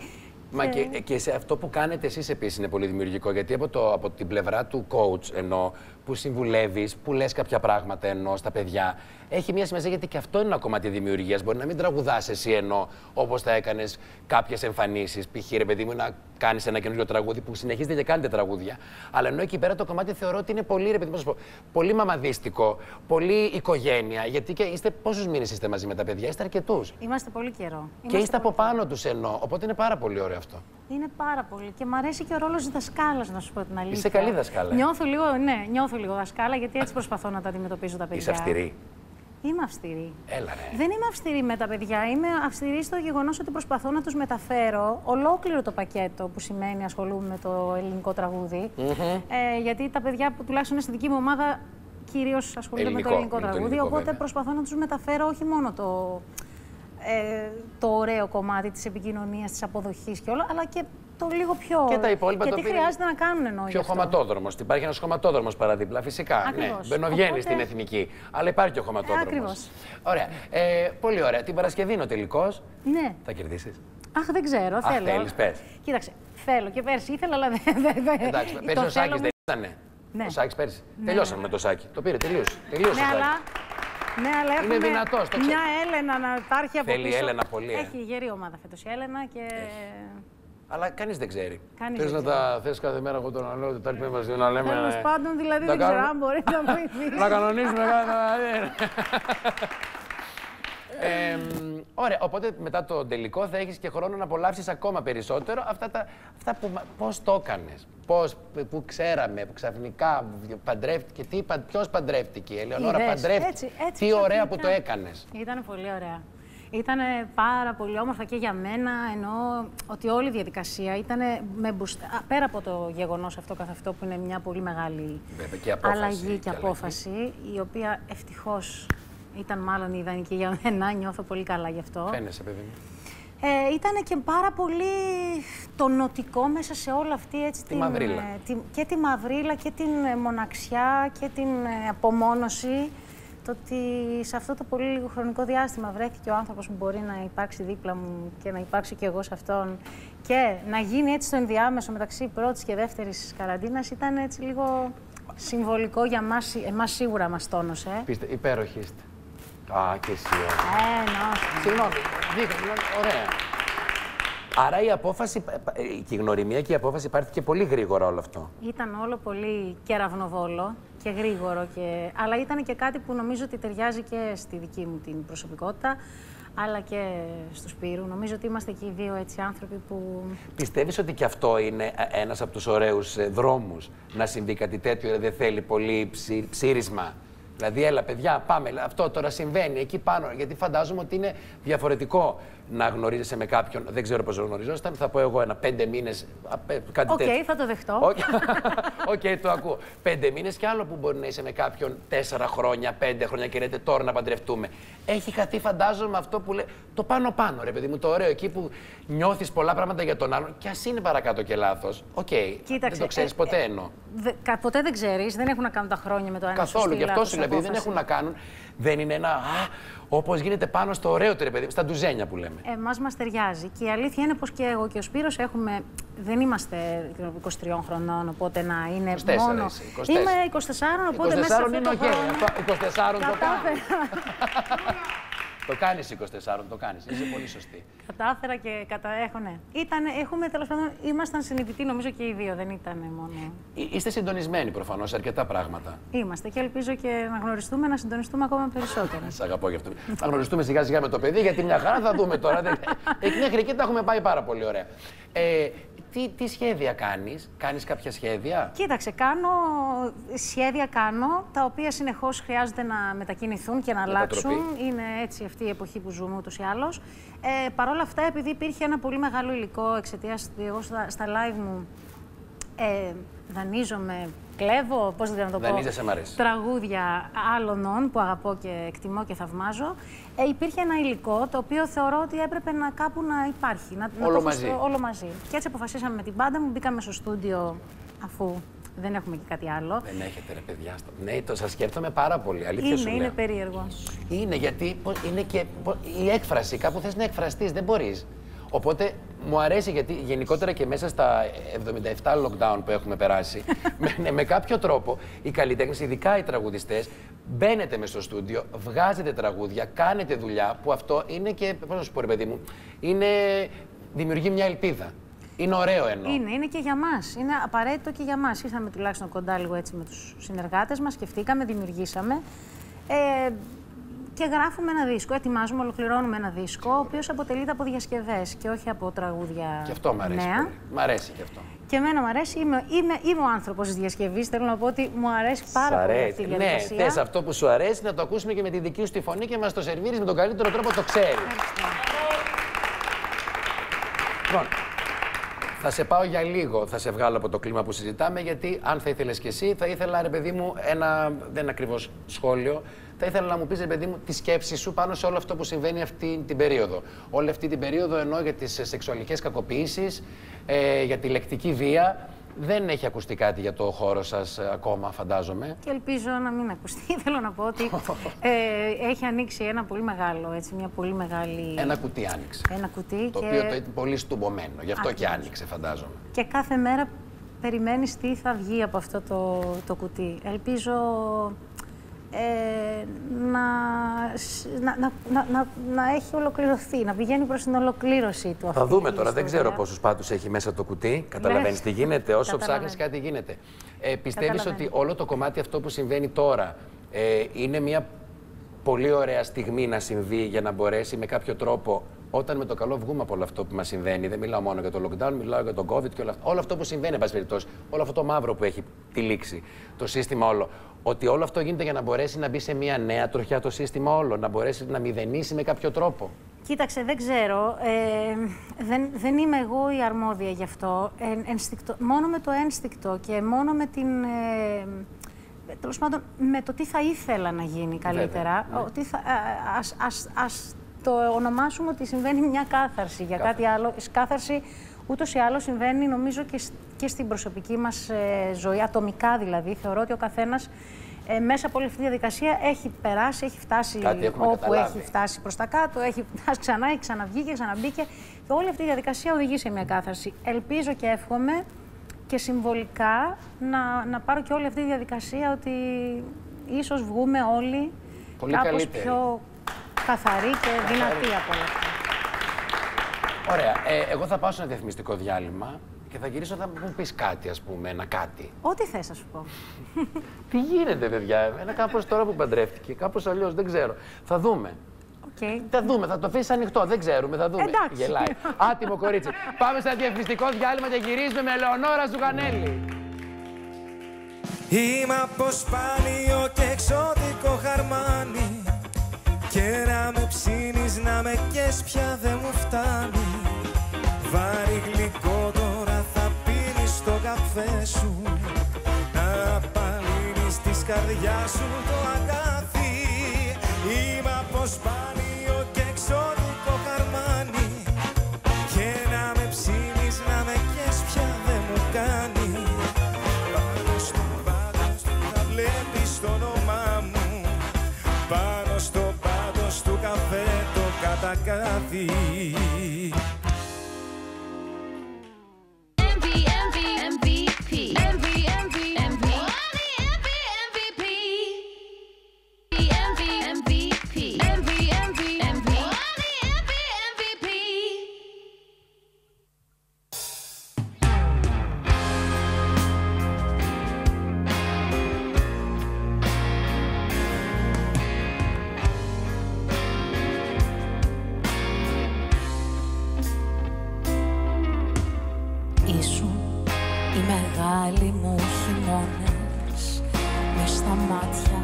Μα και, και σε αυτό που κάνετε εσείς επίσης είναι πολύ δημιουργικό, γιατί από, το, από την πλευρά του coach ενώ που συμβουλεύεις, που λες κάποια πράγματα ενώ στα παιδιά, έχει μια σημασία γιατί και αυτό είναι ένα κομμάτι δημιουργίας. Μπορεί να μην τραγουδάς εσύ ενώ όπως θα έκανες κάποιες εμφανίσεις, π.χ. ρε παιδί μου να κάνεις ένα καινούριο τραγούδι που συνεχίζετε και κάνετε τραγούδια. Αλλά ενώ εκεί πέρα το κομμάτι θεωρώ ότι είναι πολύ, ρε παιδί μου, πώς να σου πω, πολύ μαμαδίστικο, πολύ οικογένεια, γιατί και είστε πόσους μήνες είστε μαζί με τα παιδιά, είστε αρκετούς. Είμαστε πολύ καιρό. Και είστε από πάνω τους ενώ, οπότε είναι πάρα πολύ ωραίο αυτό. Είναι πάρα πολύ. Και μου αρέσει και ο ρόλος δασκάλας, να σου πω την αλήθεια. Είσαι καλή δασκάλα, ε. Νιώθω λίγο, ναι, νιώθω λίγο δασκάλα, γιατί έτσι προσπαθώ να τα αντιμετωπίζω τα παιδιά. Είσαι αυστηρή. Είμαι αυστηρή. Έλα ρε. Δεν είμαι αυστηρή με τα παιδιά. Είμαι αυστηρή στο γεγονός ότι προσπαθώ να τους μεταφέρω ολόκληρο το πακέτο που σημαίνει ασχολούμαι με το ελληνικό τραγούδι. Ε, γιατί τα παιδιά που τουλάχιστον είναι στη δική μου ομάδα κυρίως ασχολούνται με το Ελληνικό, ελληνικό με το τραγούδι. ελληνικό, οπότε βέβαια. προσπαθώ να τους μεταφέρω όχι μόνο το. Ε, το ωραίο κομμάτι της επικοινωνίας, της αποδοχής και όλα, αλλά και το λίγο πιο... Και τα υπόλοιπα και το τι οποίο είναι χρειάζεται να κάνουν εννοώ γι' Πιο αυτό. χωματόδρομος. Υπάρχει ένας χωματόδρομος παραδίπλα, φυσικά. Ακριβώς. Ναι, μπαινοβγαίνει Οπότε- στην εθνική. Αλλά υπάρχει και ο χωματόδρομος. ακριβώς. Ωραία. Ε, πολύ ωραία. Την Παρασκευή είναι ο τελικός. Ναι. Θα κερδίσεις. Αχ, δεν ξέρω, Αχ, θέλω. θέλεις, πες. Κοίταξε, θέλω και πέρσι ήθελα, αλλά δεν... δεν- δεν- Εντάξει, το πέρσι ο θέλω Σάκη μου- δεν ήταν. Ναι. Ο Σάκης πέρσι. Ναι, Τελειώσαμε ναι. με το Σάκη. Το πήρε, τελείωσε. Τελείωσε. Ναι, ο Σάκης. αλλά, ναι, αλλά Είναι έχουμε δυνατός, το ξέρω. μια Έλενα να υπάρχει από Θέλει πίσω. Έλενα πολύ, ε. Έχει γερή ομάδα φέτος η Έλενα και... Αλλά κανείς δεν ξέρει. Κανείς Θες δεν να τα θες κάθε μέρα εγώ το να λέω Τετάρτη Πέμπτη Παρασκευή, να λέμε. Τέλος ε, πάντων, δηλαδή τα δεν ξέρω κάνουμε- αν μπορεί να βοηθήσει. να κανονίσουμε κάθε. Ε, μ, ωραία, οπότε μετά το τελικό θα έχεις και χρόνο να απολαύσεις ακόμα περισσότερο αυτά, τα, αυτά που μα- πώς το έκανες, πώς, που ξέραμε, που ξαφνικά παντρεύτηκε, τι, παν- ποιος παντρεύτηκε, η Ελεονόρα Είδες, παντρεύτηκε, έτσι, έτσι τι ωραία που ξαφνικά. το έκανες. Ήταν πολύ ωραία. Ήταν πάρα πολύ όμορφα και για μένα, ενώ ότι όλη η διαδικασία ήταν με μπουσ- α, πέρα από το γεγονός αυτό καθ' αυτό που είναι μια πολύ μεγάλη Βέβαια, και απόφαση αλλαγή και αλλαγή. απόφαση, η οποία ευτυχώς ήταν μάλλον ιδανική για μένα, νιώθω πολύ καλά γι' αυτό. Φαίνεσαι, παιδί μου. Ε, ήταν και πάρα πολύ τονωτικό μέσα σε όλη αυτή έτσι, Τη μαυρίλα. ε, τη- και τη μαυρίλα και την ε, μοναξιά και την ε, απομόνωση. Το ότι σε αυτό το πολύ λίγο χρονικό διάστημα βρέθηκε ο άνθρωπος που μπορεί να υπάρξει δίπλα μου και να υπάρξω και εγώ σε αυτόν και να γίνει έτσι το ενδιάμεσο μεταξύ πρώτης και δεύτερης καραντίνας ήταν έτσι λίγο συμβολικό για μας, εμάς σίγουρα μας τόνωσε. Πείστε, υπέροχη είστε. Α, και εσύ. ωραία. Ε, εννοώ. Συγγνώμη, δίκιο, συγγνώμη, ωραία. Άρα η απόφαση, ε, και η γνωριμία και η απόφαση πάρθηκε πολύ γρήγορα όλο αυτό. Ήταν όλο πολύ κεραυνοβόλο και γρήγορο, και... αλλά ήταν και κάτι που νομίζω ότι ταιριάζει και στη δική μου την προσωπικότητα, αλλά και στο Σπύρου. Νομίζω ότι είμαστε και οι δύο έτσι άνθρωποι που... Πιστεύεις ότι και αυτό είναι ε, ένας από τους ωραίους ε, δρόμους να συμβεί κάτι τέτοιο, δηλαδή δεν θέλει πολύ ψη- ψήρισμα; Δηλαδή, έλα παιδιά, πάμε. Αυτό τώρα συμβαίνει εκεί πάνω. Γιατί φαντάζομαι ότι είναι διαφορετικό να γνωρίζεσαι με κάποιον. Δεν ξέρω πώς γνωριζόσασταν. Θα πω εγώ ένα πέντε μήνες. Κάτι Οκ, τέτοιο. θα το δεχτώ. Οκ, Οκ, το ακούω. Πέντε μήνες και άλλο που μπορεί να είσαι με κάποιον τέσσερα χρόνια, πέντε χρόνια και λέτε τώρα να παντρευτούμε. Έχει χαθεί, φαντάζομαι, αυτό που λέει. Το πάνω-πάνω, ρε παιδί μου, το ωραίο εκεί που νιώθεις πολλά πράγματα για τον άλλον. Και ας είναι παρακάτω και λάθος. Οκ, δεν Κοίταξε, το ξέρεις ε, ποτέ ε, εννοώ. Δε, κα- ποτέ δεν ξέρεις, δεν έχουν να κάνουν τα χρόνια με το ένα Καθόλου. σωστή Γι' αυτό λάθος σου λέω, επειδή δεν απόφαση. έχουν να κάνουν. Δεν είναι ένα. Όπως γίνεται πάνω στο ωραίο του ρε παιδί, στα ντουζένια που λέμε. Εμά μας ταιριάζει. Και η αλήθεια είναι πως και εγώ και ο Σπύρος έχουμε. Δεν είμαστε 23 χρονών, οπότε να είναι 24 μόνο. είσαι, 24. Είμαι 24, οπότε μέσα σε 24 αυτό είναι το οκ. χρόνο. Αυτό, 24 το κάνει. Κατάφερα. Το κάνεις 24, το κάνεις. Είσαι πολύ σωστή. Κατάφερα και κατα... έχω, ναι. Ήταν, έχουμε τέλος πάντων, ήμασταν συνειδητοί νομίζω και οι δύο, δεν ήταν μόνο. Ε, Είστε συντονισμένοι προφανώς σε αρκετά πράγματα. Είμαστε και ελπίζω και να γνωριστούμε, να συντονιστούμε ακόμα περισσότερο. Σα αγαπώ γι' αυτό. Θα γνωριστούμε σιγά σιγά με το παιδί, γιατί μια χαρά θα δούμε τώρα. Δεν- Εκεί μέχρι εκεί τα έχουμε πάει πάρα πολύ ωραία. Ε, τι, τι σχέδια κάνεις, κάνεις κάποια σχέδια; Κοίταξε, κάνω σχέδια κάνω, τα οποία συνεχώς χρειάζεται να μετακινηθούν και να Μετατροπή. αλλάξουν. Είναι έτσι αυτή η εποχή που ζούμε ούτως ή άλλως. Ε, Παρ' όλα αυτά, επειδή υπήρχε ένα πολύ μεγάλο υλικό εξαιτίας εγώ στα, στα live μου ε, δανείζομαι, κλέβω, πώς δεν να το πω, Δανείζεσαι, μ' αρέσει. τραγούδια άλλων που αγαπώ και εκτιμώ και θαυμάζω. Ε, υπήρχε ένα υλικό το οποίο θεωρώ ότι έπρεπε να κάπου να υπάρχει. Να, να Όλο το έχω μαζί. στο- όλο μαζί. Και έτσι αποφασίσαμε με την μπάντα μου, μπήκαμε στο στούντιο αφού δεν έχουμε και κάτι άλλο. Δεν έχετε ρε παιδιά. στο- Ναι, το σας σκέφτομαι πάρα πολύ. Αλήθεια Είναι, σου είναι λέω. περίεργο. Είναι γιατί πώς- είναι και πώς- η έκφραση. Κάπου θες να εκφραστείς, δεν μπορείς. Οπότε μου αρέσει γιατί γενικότερα και μέσα στα 77 lockdown που έχουμε περάσει, με, ναι, με κάποιο τρόπο οι καλλιτέχνες, ειδικά οι τραγουδιστές, μπαίνετε μες στο στούντιο, βγάζετε τραγούδια, κάνετε δουλειά που αυτό είναι και. Πώς να σου πω, ρε παιδί μου, είναι, δημιουργεί μια ελπίδα. Είναι ωραίο εννοώ. Είναι, είναι και για μας. Είναι απαραίτητο και για μας. Ήρθαμε τουλάχιστον κοντά λίγο έτσι με τους συνεργάτες μας, σκεφτήκαμε, δημιουργήσαμε. Ε, και γράφουμε ένα δίσκο. Ετοιμάζουμε, ολοκληρώνουμε ένα δίσκο, ο οποίος αποτελείται από διασκευές και όχι από τραγούδια. Και αυτό μου αρέσει. νέα. Πολύ. Μ' αρέσει και αυτό. Και εμένα μου αρέσει, είμαι, είμαι, είμαι ο άνθρωπος της διασκευής. Θέλω να πω ότι μου αρέσει πάρα Σ' πολύ αρέσει. αυτή η Ναι, διαδικασία. θες αυτό που σου αρέσει να το ακούσουμε και με τη δική σου τη φωνή και μας το σερβίρεις με τον καλύτερο τρόπο το ξέρεις. Λοιπόν, Θα σε πάω για λίγο, θα σε βγάλω από το κλίμα που συζητάμε, γιατί αν θα ήθελες κι εσύ, θα ήθελα, ρε παιδί μου, ένα. Δεν είναι ακριβώς σχόλιο. Θα ήθελα να μου πεις, ρε παιδί μου, τη σκέψη σου πάνω σε όλο αυτό που συμβαίνει αυτή την περίοδο. Όλη αυτή την περίοδο ενώ για τις σεξουαλικές κακοποιήσεις, ε, για τη λεκτική βία. Δεν έχει ακουστεί κάτι για το χώρο σας ακόμα, φαντάζομαι. Και ελπίζω να μην ακουστεί. Θέλω να πω ότι ε, έχει ανοίξει ένα πολύ μεγάλο, έτσι, μια πολύ μεγάλη... Ένα κουτί άνοιξε. Ένα κουτί Το και... οποίο το είναι πολύ στουμπωμένο. Γι' αυτό και Ακριβώς. άνοιξε, φαντάζομαι. Και κάθε μέρα περιμένεις τι θα βγει από αυτό το, το κουτί. Ελπίζω ε, να, σ- να, να, να, να, να έχει ολοκληρωθεί, να πηγαίνει προς την ολοκλήρωση του Θα αυτή δούμε η τώρα. Δεν ιστορία. ξέρω πόσους πάτου έχει μέσα το κουτί. Καταλαβαίνεις τι γίνεται. Όσο Καταλαβαίνω. ψάχνεις, κάτι γίνεται. Ε, Πιστεύεις ότι Καταλαβαίνω. όλο το κομμάτι αυτό που συμβαίνει τώρα ε, είναι μια πολύ ωραία στιγμή να συμβεί για να μπορέσει με κάποιο τρόπο. Όταν με το καλό βγούμε από όλο αυτό που μας συμβαίνει, δεν μιλάω μόνο για το lockdown, μιλάω για τον COVID και όλα αυτά. Όλο αυτό που συμβαίνει, εν πάση περιπτώσει, όλο αυτό το μαύρο που έχει τυλίξει το σύστημα όλο. Ότι όλο αυτό γίνεται για να μπορέσει να μπει σε μια νέα τροχιά το σύστημα όλο, να μπορέσει να μηδενίσει με κάποιο τρόπο. Κοίταξε, δεν ξέρω. Ε, δεν, δεν είμαι εγώ η αρμόδια γι' αυτό. Ε, ενστικτο- μόνο με το ένστικτο και μόνο με την... Ε, τέλος πάντων, με το τι θα ήθελα να γίνει καλύτερα. ναι. Ότι θα, α, ας, ας, ας το ονομάσουμε ότι συμβαίνει μια κάθαρση για κάτι άλλο. Η κάθαρση ούτως ή άλλως συμβαίνει νομίζω και, σ- και στην προσωπική μας ε, ζωή, ατομικά δηλαδή. Θεωρώ ότι ο καθένας ε, μέσα από όλη αυτή τη διαδικασία έχει περάσει, έχει φτάσει Κάτι έχουμε όπου καταλάβει. έχει φτάσει προς τα κάτω, έχει φτάσει ξανά, έχει ξαναβγεί και ξαναμπήκε. Και όλη αυτή η διαδικασία οδηγεί σε μια κάθαρση. Ελπίζω και εύχομαι και συμβολικά να, να πάρω και όλη αυτή τη διαδικασία ότι ίσως βγούμε όλοι Πολύ κάπως καλύτεροι. πιο καθαροί και δυνατοί από όλα αυτά. Ωραία. Ε, εγώ θα πάω σε ένα διαφημιστικό διάλειμμα και θα γυρίσω θα μου πεις κάτι, ας πούμε, ένα κάτι. Ό,τι θες να σου πω. Τι γίνεται, παιδιά; Ένα κάπως τώρα που παντρεύτηκε, κάπως αλλιώς, δεν ξέρω. Θα δούμε. Okay. Θα δούμε, θα το αφήσεις ανοιχτό, δεν ξέρουμε, θα δούμε. Εντάξει. Γελάει. Άτιμο κορίτσι. Πάμε σε ένα διαφημιστικό διάλειμμα και γυρίζουμε με Λεωνόρα Ζουγανέλη. Είμαι από σπάνιο και εξωτικό χαρμάνι Και να με ψήνεις να με κες πια δεν μου φτάνει. Βάρη γλυκό τώρα θα πίνεις το καφέ σου. Να απαλύνεις της καρδιάς σου το αγκάθι Είμαι από σπάνιο vida. Ήσουν οι μεγάλοι μου χειμώνες Μες στα μάτια,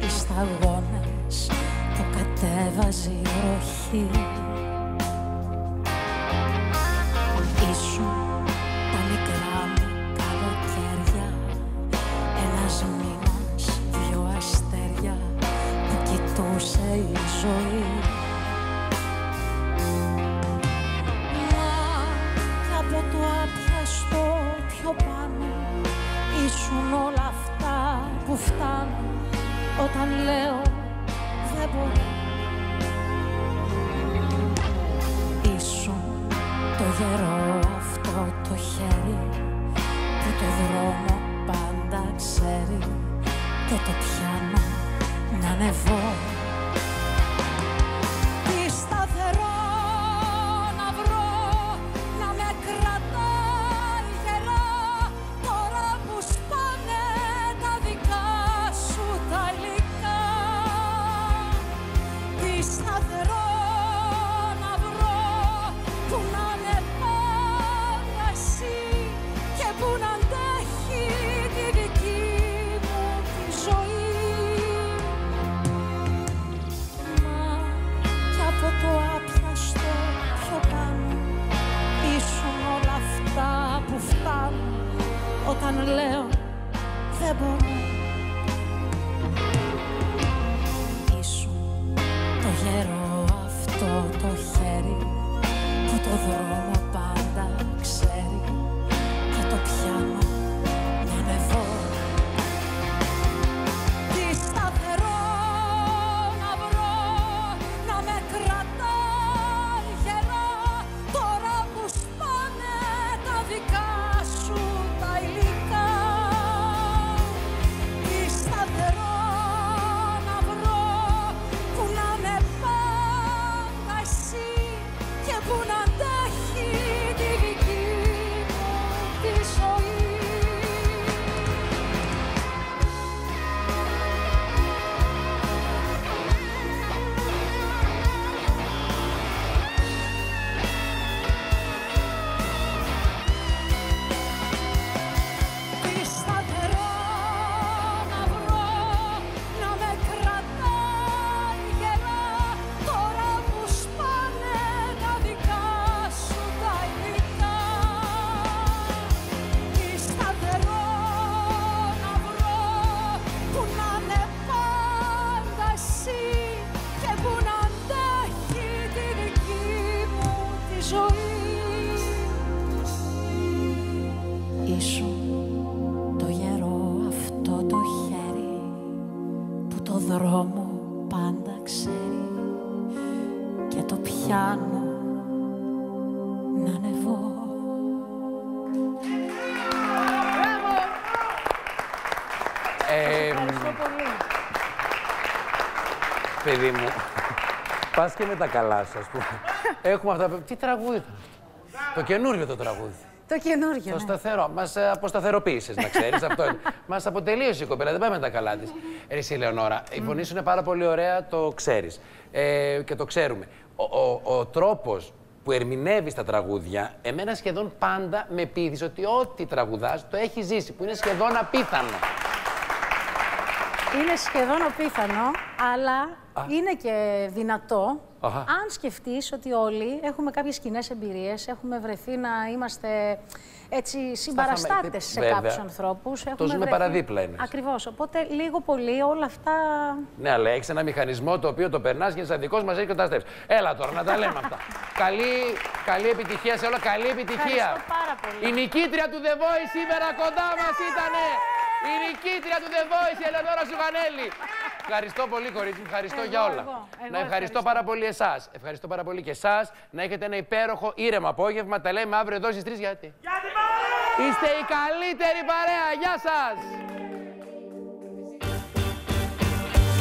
οι σταγόνες Το κατέβαζε η ροχή παιδί μου, πας και με τα καλά σου, ας πούμε. Έχουμε αυτά. Τι τραγούδι ήταν αυτό; Το καινούριο το τραγούδι. Το καινούργιο. Το ναι. σταθερό. Μας αποσταθεροποίησες, να ξέρεις. αυτό είναι. Μας αποτελείωσε η κοπέλα. Δεν πάει με τα καλά της. Εσύ, Λεωνόρα, η φωνή σου είναι πάρα πολύ ωραία, το ξέρεις. Ε, και το ξέρουμε. Ο, ο, ο τρόπος που ερμηνεύεις τα τραγούδια, εμένα σχεδόν πάντα με πείθει ότι ό,τι τραγουδάς το έχεις ζήσει, που είναι σχεδόν απίθανο. Είναι σχεδόν απίθανο, αλλά είναι και δυνατό Αχα. αν σκεφτείς ότι όλοι έχουμε κάποιες κοινές εμπειρίες, έχουμε βρεθεί να είμαστε έτσι συμπαραστάτες σε Βέβαια. κάποιους ανθρώπους. έχουμε ζούμε βρεθεί- παραδίπλα είναι. Ακριβώς. Οπότε λίγο πολύ όλα αυτά... Ναι, αλλά έχεις ένα μηχανισμό το οποίο το περνάς και σαν δικός μας έχεις καταστρέψει. Έλα τώρα να τα λέμε αυτά. καλή, καλή επιτυχία σε όλα. Καλή επιτυχία. Ευχαριστώ πάρα πολύ. Η νικήτρια του The Voice σήμερα κοντά μας ήτανε. Η νικήτρια του The Voice, η Ελεονόρα Ζουγανέλη. Ευχαριστώ πολύ, κορίτσι μου. Ευχαριστώ Εγώ, για όλα. εγώ, εγώ να ευχαριστώ, πάρα πολύ εσάς. Ευχαριστώ πάρα πολύ και εσάς. Να έχετε ένα υπέροχο ήρεμο απόγευμα. Τα λέμε αύριο εδώ στις 3 γιατί. Είστε η καλύτερη παρέα. Γεια σας.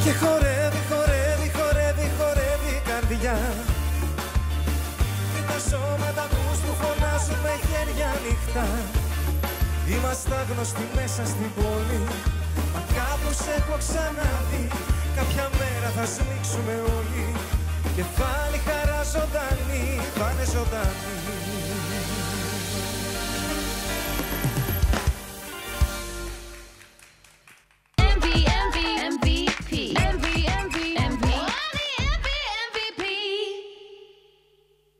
Και χορεύει, χορεύει, χορεύει, χορεύει η καρδιά Και τα σώματα τους που φωνάζουν με χέρια ανοιχτά Είμαστε άγνωστοι μέσα στην πόλη Μα κάπως έχω ξαναδεί Κάποια μέρα θα σμίξουμε όλοι Και θα είναι χαρά ζωντανή Θα είναι ζωντανή MVP. MVP. MVP.